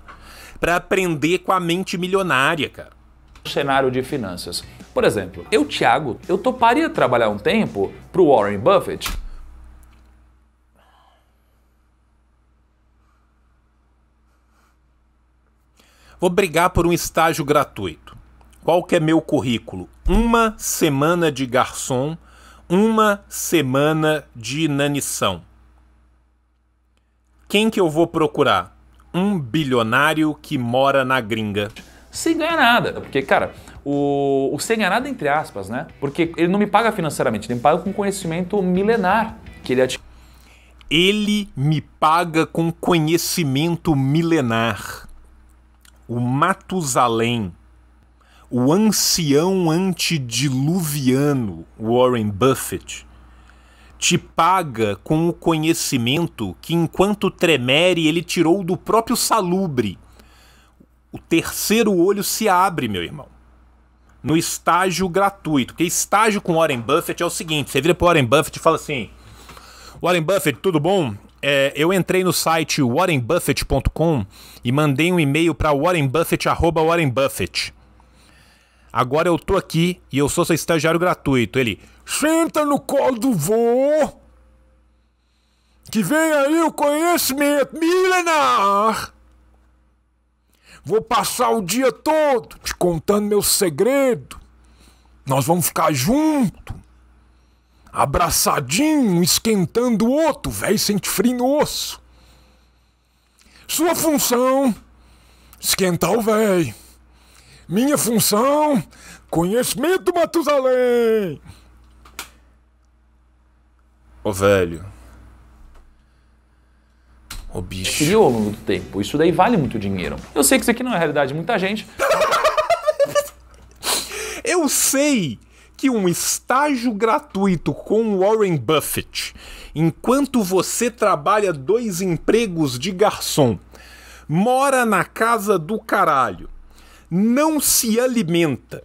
pra aprender com a mente milionária, cara. cenário de finanças. Por exemplo, eu, Thiago, eu toparia trabalhar um tempo pro Warren Buffett Vou brigar por um estágio gratuito. Qual que é meu currículo? Uma semana de garçom, uma semana de inanição. Quem que eu vou procurar? Um bilionário que mora na gringa. sem ganhar nada. Porque, cara, o, o sem ganhar nada entre aspas, né? Porque ele não me paga financeiramente, ele me paga com conhecimento milenar que ele adquiriu. Ele me paga com conhecimento milenar. O Matusalém, o ancião antediluviano Warren Buffett, te paga com o conhecimento que, enquanto tremere, ele tirou do próprio salubre. O terceiro olho se abre, meu irmão. No estágio gratuito. Porque estágio com Warren Buffett é o seguinte: você vira pro Warren Buffett e fala assim. Warren Buffett, tudo bom? É, eu entrei no site warrenbuffett.com e mandei um e-mail para warrenbuffett@warrenbuffett. Agora eu tô aqui e eu sou seu estagiário gratuito. Ele, senta no colo do vô, que vem aí o conhecimento milenar. Vou passar o dia todo te contando meu segredo. Nós vamos ficar junto abraçadinho, esquentando o outro, velho sente frio no osso. Sua função, esquentar o velho. Minha função, conhecimento do Matusalém. Ô velho. Ô bicho. adquiriu ao longo do tempo. Isso daí vale muito dinheiro. Eu sei que isso aqui não é a realidade de muita gente, Eu sei que um estágio gratuito com Warren Buffett, enquanto você trabalha dois empregos de garçom, mora na casa do caralho, não se alimenta,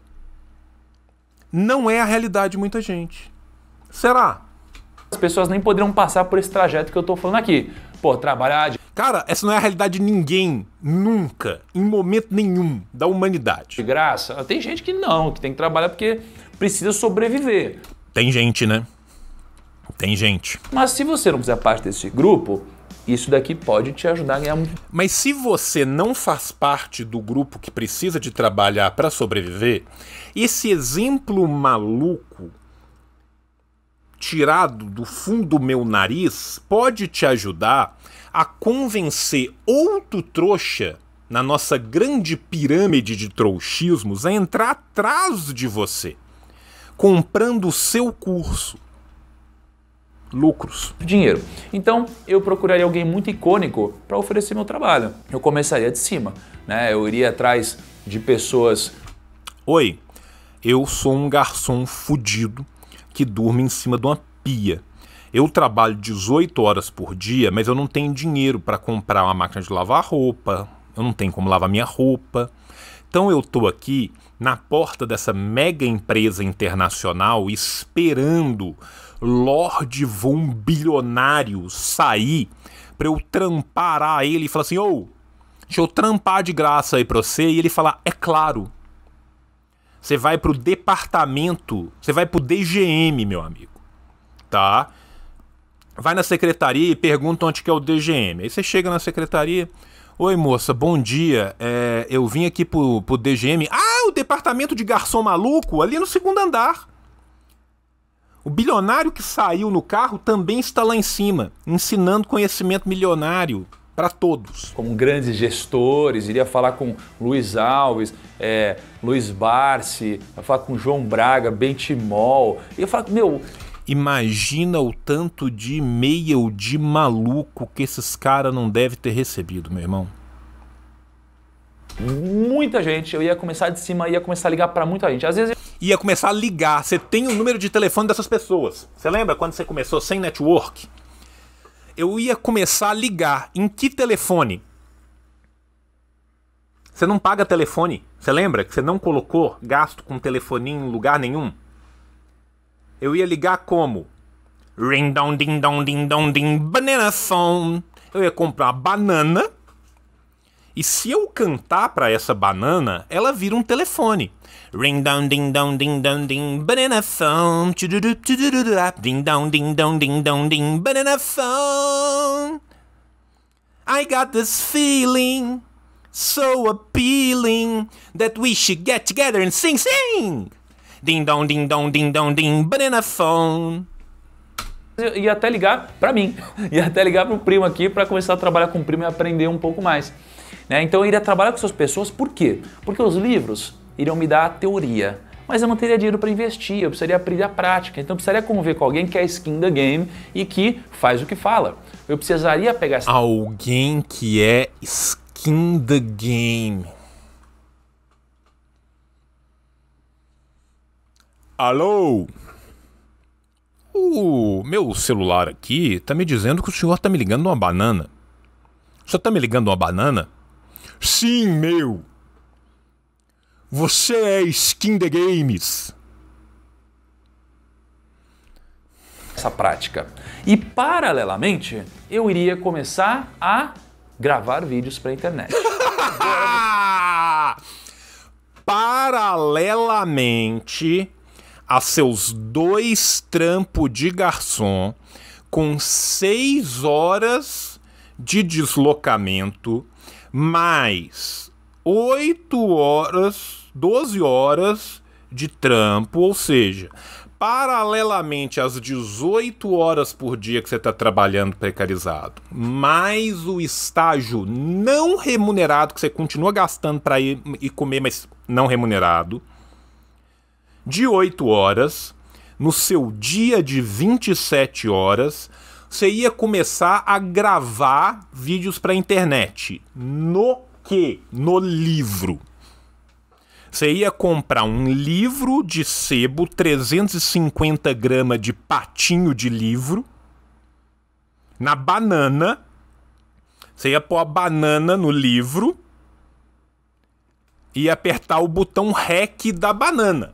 não é a realidade de muita gente. Será? as pessoas nem poderiam passar por esse trajeto que eu tô falando aqui. Pô, trabalhar de Cara, essa não é a realidade de ninguém, nunca, em momento nenhum da humanidade. graça. Tem gente que não, que tem que trabalhar porque precisa sobreviver. Tem gente, né? Tem gente. Mas se você não fizer parte desse grupo, isso daqui pode te ajudar a ganhar muito. Mas se você não faz parte do grupo que precisa de trabalhar para sobreviver, esse exemplo maluco tirado do fundo do meu nariz pode te ajudar a convencer outro trouxa na nossa grande pirâmide de trouxismos a entrar atrás de você, comprando o seu curso. Lucros. dinheiro. Então, eu procuraria alguém muito icônico para oferecer meu trabalho. Eu começaria de cima, né? Eu iria atrás de pessoas Oi, eu sou um garçom fudido que dorme em cima de uma pia. Eu trabalho 18 horas por dia, mas eu não tenho dinheiro para comprar uma máquina de lavar roupa, eu não tenho como lavar minha roupa. Então eu tô aqui na porta dessa mega empresa internacional esperando Lorde Von Bilionário sair para eu trampar a ele e falar assim: "Ô, deixa eu trampar de graça aí pra você". E ele falar: "É claro". Você vai pro departamento, você vai pro DGM, meu amigo. Tá? Vai na secretaria e pergunta onde que é o DGM. Aí você chega na secretaria. Oi, moça, bom dia. É, eu vim aqui pro, pro DGM. Ah, o departamento de garçom maluco, ali no segundo andar. O bilionário que saiu no carro também está lá em cima, ensinando conhecimento milionário para todos. como grandes gestores, iria falar com Luiz Alves, é, Luiz Barsi, ia falar com João Braga, Bentimol, ia falar, meu, Imagina o tanto de e-mail de maluco que esses caras não devem ter recebido, meu irmão. muita gente, eu ia começar de cima, ia começar a ligar para muita gente. Às vezes Ia começar a ligar. Você tem o número de telefone dessas pessoas. Você lembra quando você começou sem network? eu ia começar a ligar. Em que telefone? Você não paga telefone. Você lembra que você não colocou gasto com telefoninho em lugar nenhum? Eu ia ligar como? Ring dong ding dong ding dong ding banana phone. Eu ia comprar banana. E se eu cantar para essa banana, ela vira um telefone. Ring dong ding dong ding dong ding banana phone. Ding dong ding dong ding dong ding banana phone. I got this feeling so appealing that we should get together and sing sing. Ding dong ding dong ding dong ding banana phone. ia até ligar para mim, ia até ligar para o primo aqui para começar a trabalhar com o primo e aprender um pouco mais. Né? Então eu iria trabalhar com essas pessoas, por quê? Porque os livros iriam me dar a teoria, mas eu não teria dinheiro para investir, eu precisaria aprender a prática, então eu precisaria conviver com alguém que é skin the game e que faz o que fala. Eu precisaria pegar essa... Alguém que é skin the game. Alô? O meu celular aqui tá me dizendo que o senhor tá me ligando uma banana. O senhor tá me ligando uma banana? Sim, meu. Você é skin the games. essa prática. E paralelamente, eu iria começar a gravar vídeos para a internet. Paralelamente a seus dois trampos de garçom, com seis horas de deslocamento, mais oito horas, 12 horas de trampo, ou seja, paralelamente às 18 horas por dia que você está trabalhando precarizado, mais o estágio não remunerado que você continua gastando para ir e comer, mas não remunerado, de 8 horas, no seu dia de 27 horas, você ia começar a gravar vídeos para internet. No que? No livro. Você ia comprar um livro de sebo, 350 gramas de patinho de livro, na banana. Você ia pôr a banana no livro e apertar o botão REC da banana.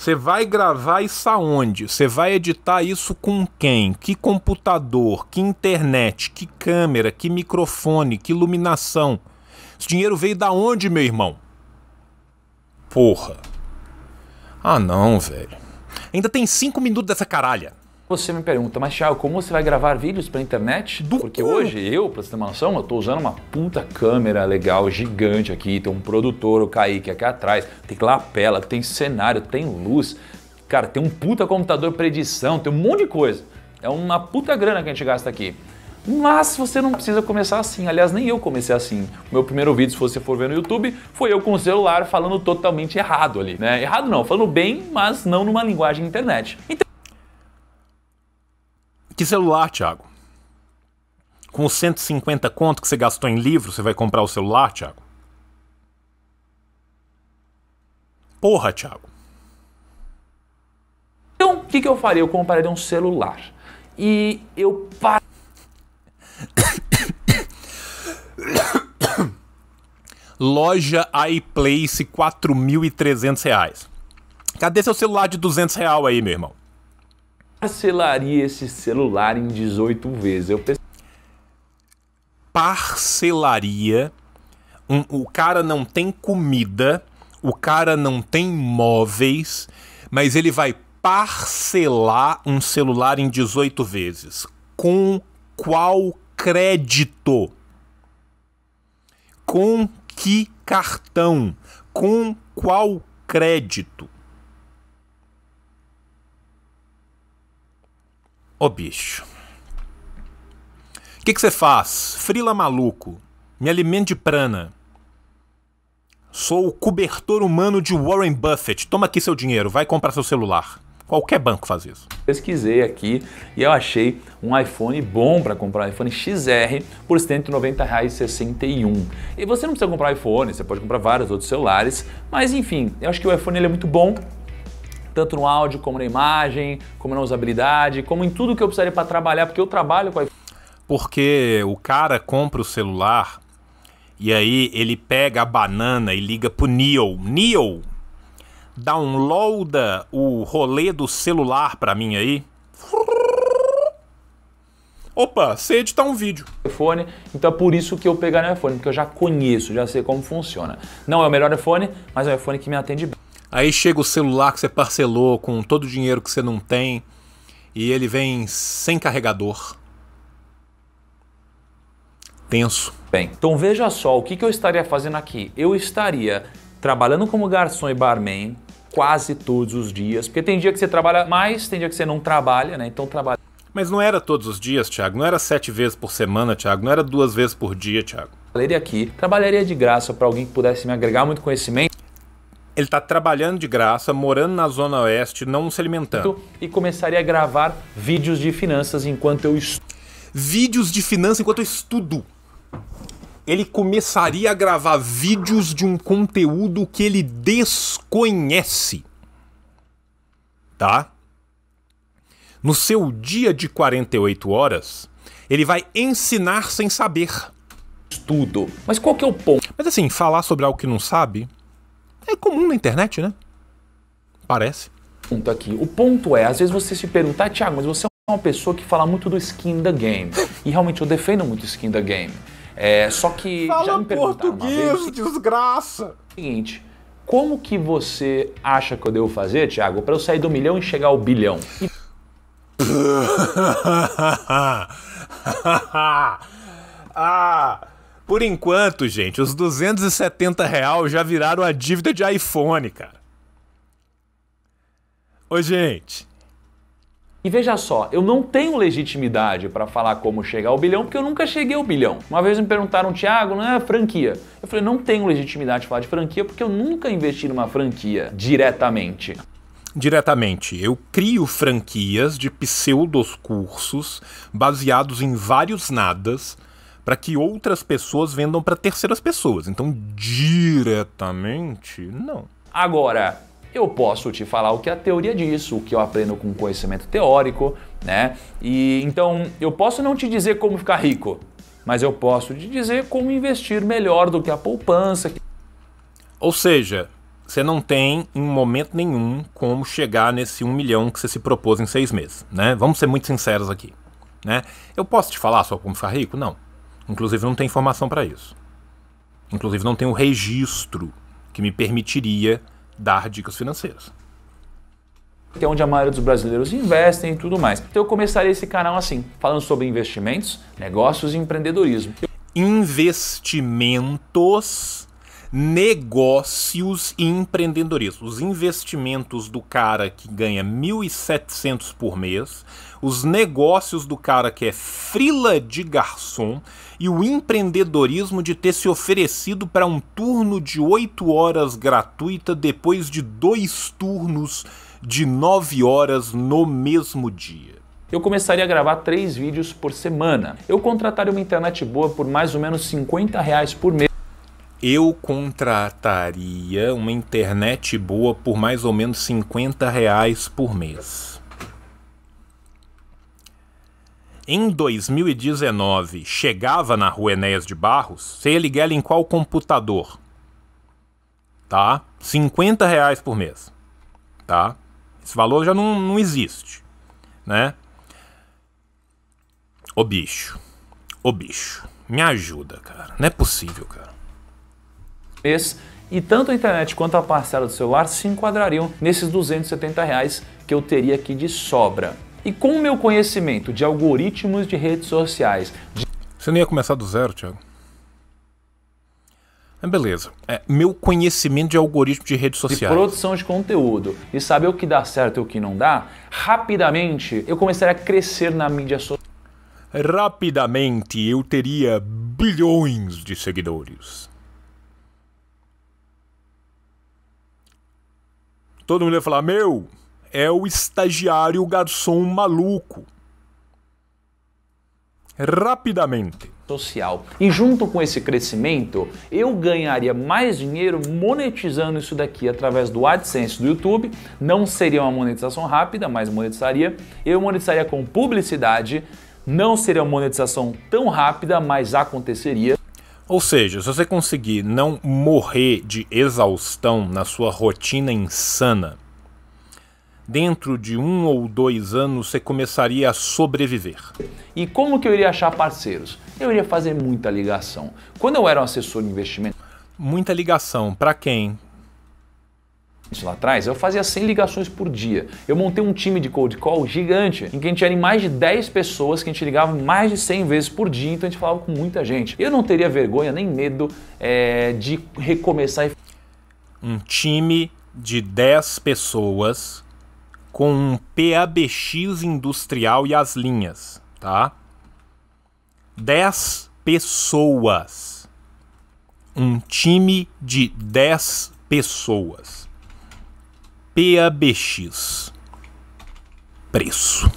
Você vai gravar isso aonde? Você vai editar isso com quem? Que computador? Que internet? Que câmera? Que microfone? Que iluminação? Esse dinheiro veio da onde, meu irmão? Porra. Ah, não, velho. Ainda tem cinco minutos dessa caralha. Você me pergunta, mas Thiago, como você vai gravar vídeos pra internet? Do Porque cu. hoje eu, pra você ter uma noção, eu tô usando uma puta câmera legal, gigante aqui, tem um produtor, o Kaique aqui atrás, tem lapela, tem cenário, tem luz, cara, tem um puta computador pra edição, tem um monte de coisa. É uma puta grana que a gente gasta aqui. Mas você não precisa começar assim. Aliás, nem eu comecei assim. O meu primeiro vídeo, se você for ver no YouTube, foi eu com o celular falando totalmente errado ali, né? Errado não, falando bem, mas não numa linguagem internet. Então, Que celular, Thiago? Com os 150 conto que você gastou em livro, você vai comprar o celular, Thiago? Porra, Thiago. Então, o que, que eu faria? Eu compraria um celular. E eu pa- Loja iPlace, 4.300 reais. Cadê seu celular de 200 real aí, meu irmão? Parcelaria esse celular em 18 vezes. Eu Parcelaria. Um- o cara não tem comida, o cara não tem móveis, mas ele vai parcelar um celular em 18 vezes. Com qual crédito? Com que cartão? Com qual crédito? Ô bicho. O que você faz? Frila maluco. Me alimento de prana. Sou o cobertor humano de Warren Buffett. Toma aqui seu dinheiro, vai comprar seu celular. Qualquer banco faz isso. pesquisei aqui e eu achei um iPhone bom para comprar, iPhone XR por R$ 190,61. E você não precisa comprar iPhone, você pode comprar vários outros celulares, mas enfim, eu acho que o iPhone ele é muito bom tanto no áudio como na imagem, como na usabilidade, como em tudo que eu precisaria para trabalhar, porque eu trabalho com iPhone. Porque o cara compra o celular e aí ele pega a banana e liga pro Neo. Neo, downloada o rolê do celular pra mim aí. Opa, sei editar um vídeo. iPhone, então é por isso que eu pegar no iPhone, porque eu já conheço, já sei como funciona. Não é o melhor iPhone, mas é um iPhone que me atende bem. Aí chega o celular que você parcelou com todo o dinheiro que você não tem e ele vem sem carregador. Tenso. Bem, então veja só o que, que eu estaria fazendo aqui. Eu estaria trabalhando como garçom e barman quase todos os dias, porque tem dia que você trabalha mais, tem dia que você não trabalha, né? Então trabalha. Mas não era todos os dias, Thiago. Não era sete vezes por semana, Thiago. Não era duas vezes por dia, Thiago. Trabalharia aqui, trabalharia de graça para alguém que pudesse me agregar muito conhecimento Ele tá trabalhando de graça, morando na Zona Oeste, não se alimentando. e começaria a gravar vídeos de finanças enquanto eu estudo. Vídeos de finança enquanto eu estudo. Ele começaria a gravar vídeos de um conteúdo que ele desconhece. Tá? No seu dia de 48 horas, ele vai ensinar sem saber. estudo. Mas qual que é o ponto? Mas assim, falar sobre algo que não sabe é comum na internet, né? Parece. ponto aqui. O ponto é, às vezes você se pergunta, ah, Thiago, mas você é uma pessoa que fala muito do skin the game. E realmente eu defendo muito skin the game. É, só que já me perguntaram uma vez o desgraça! seguinte, como que você acha que eu devo fazer, Thiago, para eu sair do milhão e chegar ao bilhão? E ah, por enquanto, gente, os 270 real já viraram a dívida de iPhone, cara. Ô, gente, E veja só, eu não tenho legitimidade para falar como chegar ao bilhão, porque eu nunca cheguei ao bilhão. Uma vez me perguntaram, Thiago, não é franquia? Eu falei, não tenho legitimidade de falar de franquia, porque eu nunca investi numa franquia diretamente. diretamente, eu crio franquias de pseudos cursos baseados em vários nadas para que outras pessoas vendam para terceiras pessoas. Então, diretamente, não. Agora, eu posso te falar o que é a teoria disso, o que eu aprendo com conhecimento teórico, né? E então eu posso não te dizer como ficar rico, mas eu posso te dizer como investir melhor do que a poupança. Ou seja, você não tem em momento nenhum como chegar nesse um milhão que você se propôs em seis meses, né? Vamos ser muito sinceros aqui, né? Eu posso te falar só como ficar rico? Não. Inclusive não tem informação para isso. Inclusive não tem o registro que me permitiria dar dicas financeiras. que é onde a maioria dos brasileiros investem e tudo mais. Então eu começaria esse canal assim, falando sobre investimentos, negócios e empreendedorismo. Investimentos, negócios e empreendedorismo. Os investimentos do cara que ganha 1.700 por mês, os negócios do cara que é frila de garçom e o empreendedorismo de ter se oferecido para um turno de 8 horas gratuita depois de dois turnos de 9 horas no mesmo dia. Eu começaria a gravar três vídeos por semana. Eu contrataria uma internet boa por mais ou menos 50 reais por mês. Eu contrataria uma internet boa por mais ou menos 50 reais por mês. Em 2019, chegava na rua Enéas de Barros, você ia ligar em qual computador? Tá? 50 reais por mês. Tá? Esse valor já não, não existe. Né? Ô bicho. Ô bicho. Me ajuda, cara. Não é possível, cara. Mês e tanto a internet quanto a parcela do celular se enquadrariam nesses 270 reais que eu teria aqui de sobra. E com o meu conhecimento de algoritmos de redes sociais, de Você não ia começar do zero, Thiago? Mas beleza. É, meu conhecimento de algoritmo de redes de sociais. produção de conteúdo e saber o que dá certo e o que não dá, rapidamente eu começaria a crescer na mídia social. Rapidamente eu teria bilhões de seguidores. Todo mundo ia falar: Meu, é o estagiário garçom maluco. rapidamente. social. E junto com esse crescimento, eu ganharia mais dinheiro monetizando isso daqui através do AdSense do YouTube. Não seria uma monetização rápida, mas monetizaria. Eu monetizaria com publicidade. Não seria uma monetização tão rápida, mas aconteceria. Ou seja, se você conseguir não morrer de exaustão na sua rotina insana, dentro de um ou dois anos você começaria a sobreviver. E como que eu iria achar parceiros? Eu iria fazer muita ligação. Quando eu era um assessor de investimento Muita ligação. Para quem? Lá atrás, eu fazia 100 ligações por dia. Eu montei um time de cold call gigante, em que a gente era em mais de 10 pessoas, que a gente ligava mais de 100 vezes por dia, então a gente falava com muita gente. Eu não teria vergonha nem medo é, de recomeçar e Um time de 10 pessoas com um PABX industrial e as linhas, tá? 10 pessoas. Um time de 10 pessoas. PABX. Preço.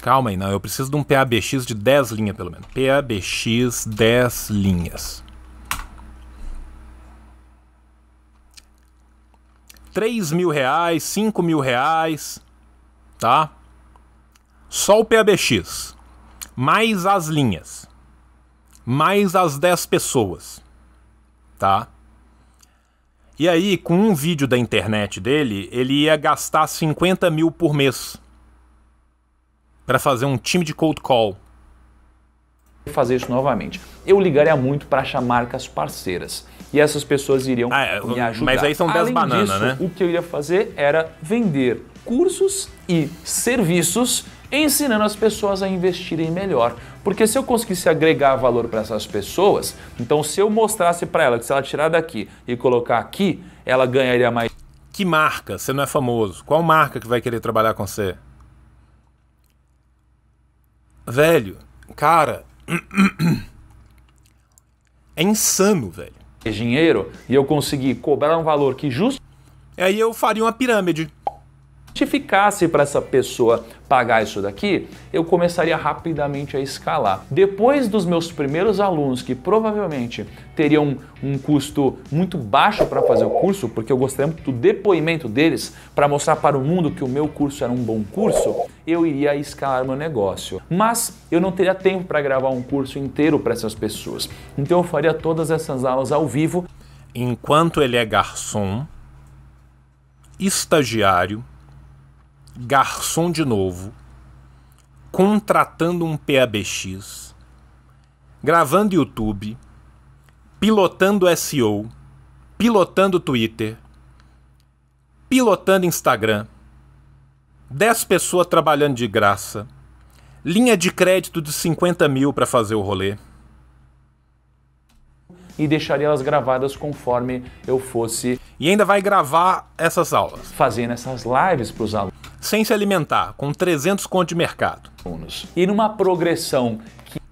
Calma aí, não. Eu preciso de um PABX de 10 linhas, pelo menos. PABX 10 linhas. 3 mil reais, 5 mil reais, tá? Só o PABX, mais as linhas, mais as 10 pessoas, tá? E aí, com um vídeo da internet dele, ele ia gastar 50 mil por mês para fazer um time de cold call. fazer isso novamente. Eu ligaria muito para achar marcas parceiras. E essas pessoas iriam Ah, é, me ajudar. mas aí são 10 Além bananas, disso, né? O que eu iria fazer era vender cursos e serviços ensinando as pessoas a investirem melhor. Porque se eu conseguisse agregar valor para essas pessoas, então se eu mostrasse para ela que se ela tirar daqui e colocar aqui, ela ganharia mais Que marca? Você não é famoso. Qual marca que vai querer trabalhar com você? Velho, cara. É insano, velho. dinheiro e eu conseguir cobrar um valor que E aí eu faria uma pirâmide. Justificasse para essa pessoa pagar isso daqui, eu começaria rapidamente a escalar. Depois dos meus primeiros alunos, que provavelmente teriam um custo muito baixo para fazer o curso, porque eu gostaria muito do depoimento deles para mostrar para o mundo que o meu curso era um bom curso, eu iria escalar meu negócio. Mas eu não teria tempo para gravar um curso inteiro para essas pessoas. Então eu faria todas essas aulas ao vivo Enquanto ele é garçom, estagiário, garçom de novo, contratando um PABX, gravando YouTube, pilotando SEO, pilotando Twitter, pilotando Instagram, 10 pessoas trabalhando de graça, linha de crédito de 50 mil para fazer o rolê. e deixaria elas gravadas conforme eu fosse E ainda vai gravar essas aulas. fazendo essas lives para os alunos. Sem se alimentar, com 300 conto de mercado. E numa progressão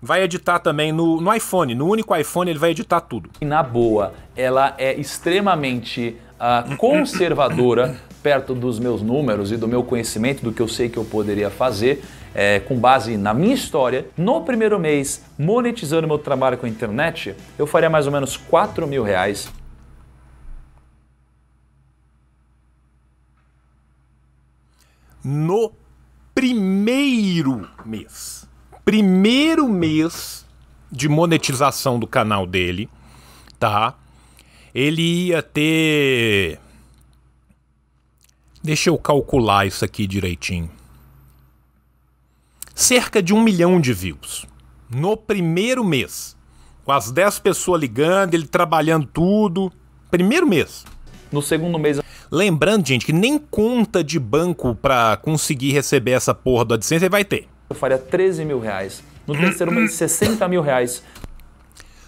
Vai editar também no, no iPhone, no único iPhone ele vai editar tudo. que, na boa, ela é extremamente ah, conservadora perto dos meus números e do meu conhecimento, do que eu sei que eu poderia fazer, é, com base na minha história. No primeiro mês, monetizando meu trabalho com a internet, eu faria mais ou menos 4 mil reais. No primeiro mês. Primeiro mês de monetização do canal dele, tá? Ele ia ter. Deixa eu calcular isso aqui direitinho. Cerca de um milhão de views. No primeiro mês. Com as 10 pessoas ligando, ele trabalhando tudo. Primeiro mês. No segundo mês, Lembrando, gente, que nem conta de banco pra conseguir receber essa porra do AdSense vai ter. eu faria 13 mil reais. No terceiro mês, 60 mil reais.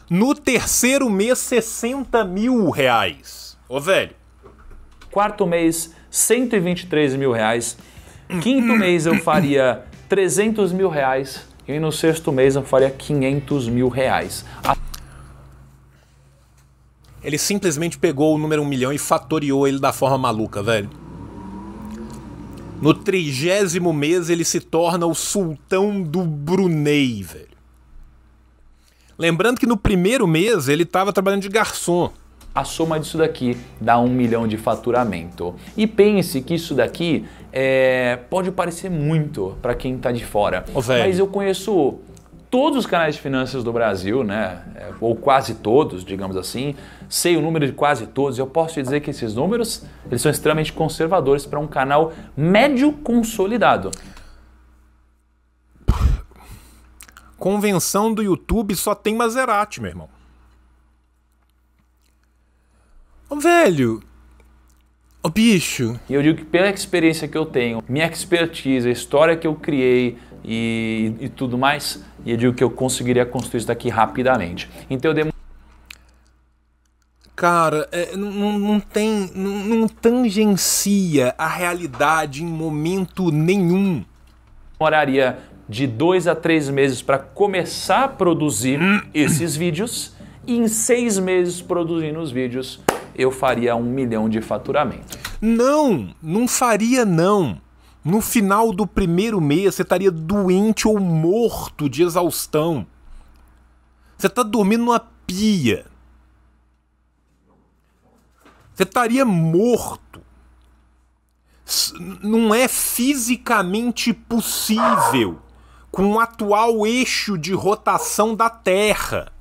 No terceiro mês, 60 mil reais. Ô, velho, Quarto mês, 123 mil reais. Quinto mês eu faria 300 mil reais. E no sexto mês eu faria 500 mil reais. Ele simplesmente pegou o número 1 milhão e fatoriou ele da forma maluca, velho. No trigésimo mês ele se torna o sultão do Brunei, velho. Lembrando que no primeiro mês ele estava trabalhando de garçom. A soma disso daqui dá um milhão de faturamento. E pense que isso daqui é, pode parecer muito para quem está de fora. Mas eu conheço todos os canais de finanças do Brasil, né? É, Ou quase todos, digamos assim. Sei o número de quase todos. Eu posso te dizer que esses números eles são extremamente conservadores para um canal médio consolidado. Convenção do YouTube só tem Maserati, meu irmão. Ô, velho. Ô, bicho. E eu digo que pela experiência que eu tenho, minha expertise, a história que eu criei e, e tudo mais, e eu digo que eu conseguiria construir isso daqui rapidamente. Então eu Cara, é, não, não- não tem. Não, não tangencia a realidade em momento nenhum. demoraria de dois a três meses para começar a produzir esses vídeos e em seis meses produzindo os vídeos eu faria um milhão de faturamento. Não, não faria não. No final do primeiro mês você estaria doente ou morto de exaustão. Você tá dormindo numa pia. Você estaria morto. Não é fisicamente possível com o atual eixo de rotação da Terra.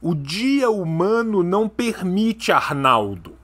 O dia humano não permite, Arnaldo.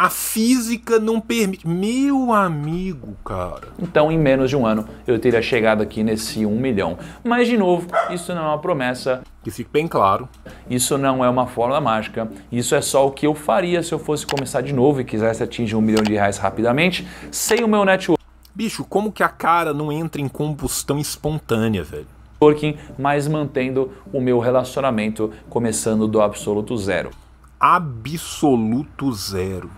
A física não permite. Meu amigo, cara. Então, em menos de um ano, eu teria chegado aqui nesse um milhão. Mas, de novo, isso não é uma promessa, Que fique bem claro. isso não é uma fórmula mágica, isso é só o que eu faria se eu fosse começar de novo e quisesse atingir um milhão de reais rapidamente, sem o meu network. Bicho, como que a cara não entra em combustão espontânea, velho? networking, mas mantendo o meu relacionamento começando do absoluto zero. Absoluto zero.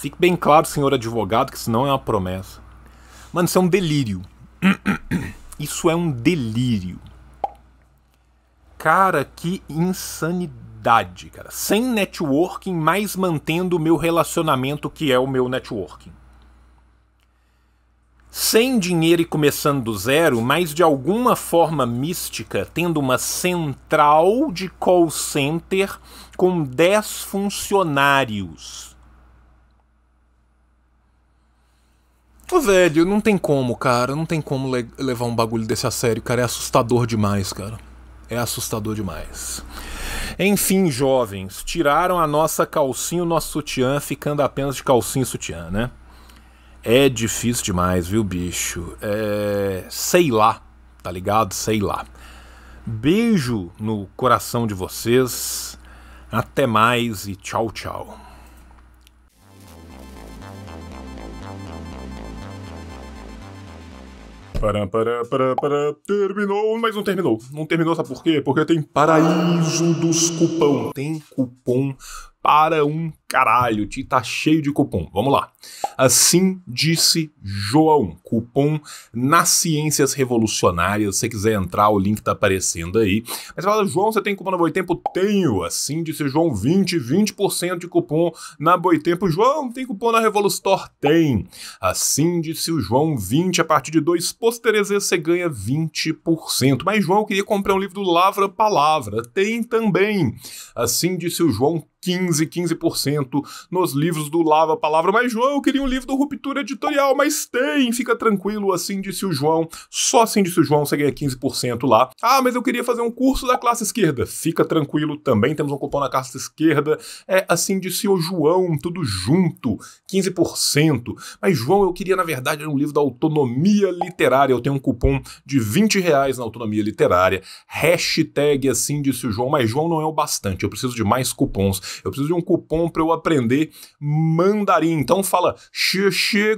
Que fique bem claro, senhor advogado, que isso não é uma promessa. Mano, isso é um delírio. Isso é um delírio. Cara, que insanidade, cara. Sem networking, mas mantendo o meu relacionamento, que é o meu networking. Sem dinheiro e começando do zero, mas de alguma forma mística, tendo uma central de call center com 10 funcionários. Ô, velho, não tem como, cara. Não tem como le- levar um bagulho desse a sério, cara. É assustador demais, cara. É assustador demais. Enfim, jovens, tiraram a nossa calcinha, o nosso sutiã, ficando apenas de calcinha e sutiã, né? É difícil demais, viu, bicho? É. Sei lá, tá ligado? Sei lá. Beijo no coração de vocês. Até mais e tchau, tchau. Pará, pará, pará, pará. Terminou, mas não terminou. Não terminou, sabe por quê? Porque tem paraíso dos cupom. Tem cupom para um caralho. Te tá cheio de cupom. Vamos lá. Assim disse João. Cupom nas Ciências Revolucionárias. Se você quiser entrar, o link tá aparecendo aí. Mas fala, João, você tem cupom na Boitempo? Tenho. Assim disse João, 20, 20% de cupom na Boitempo. João, tem cupom na Revolustore? Tem. Assim disse o João, 20 a partir de dois pôsteres você ganha 20%. Mas João, queria comprar um livro do Lavra Palavra. Tem também. Assim disse o João, 15, 15% nos livros do Lava Palavra. Mas, João, eu queria um livro do Ruptura Editorial, mas tem, fica tranquilo, assim disse o João. Só assim disse o João, você ganha 15% lá. Ah, mas eu queria fazer um curso da classe esquerda. Fica tranquilo, também temos um cupom na classe esquerda. É assim disse o João, tudo junto, 15%. Mas, João, eu queria, na verdade, um livro da autonomia literária. Eu tenho um cupom de 20 reais na autonomia literária. Hashtag assim disse o João, mas João não é o bastante. Eu preciso de mais cupons. Eu preciso de um cupom para eu aprender mandarim. Então fala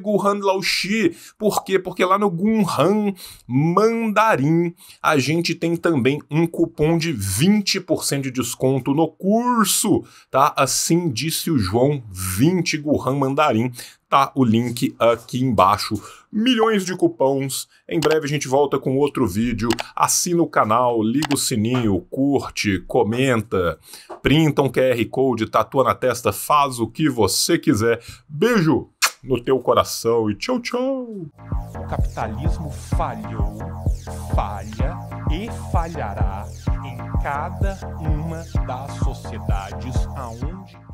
Guhan Lao Xi. Por quê? Porque lá no Gunhan Mandarim a gente tem também um cupom de 20% de desconto no curso, tá? Assim disse o João, 20 Guhan Mandarim. Tá o link aqui embaixo. Milhões de cupons. Em breve a gente volta com outro vídeo. Assina o canal, liga o sininho, curte, comenta, printa um QR Code, tatua na testa, faz o que você quiser. Beijo! no teu coração e tchau, tchau. O capitalismo falhou, falha e falhará em cada uma das sociedades aonde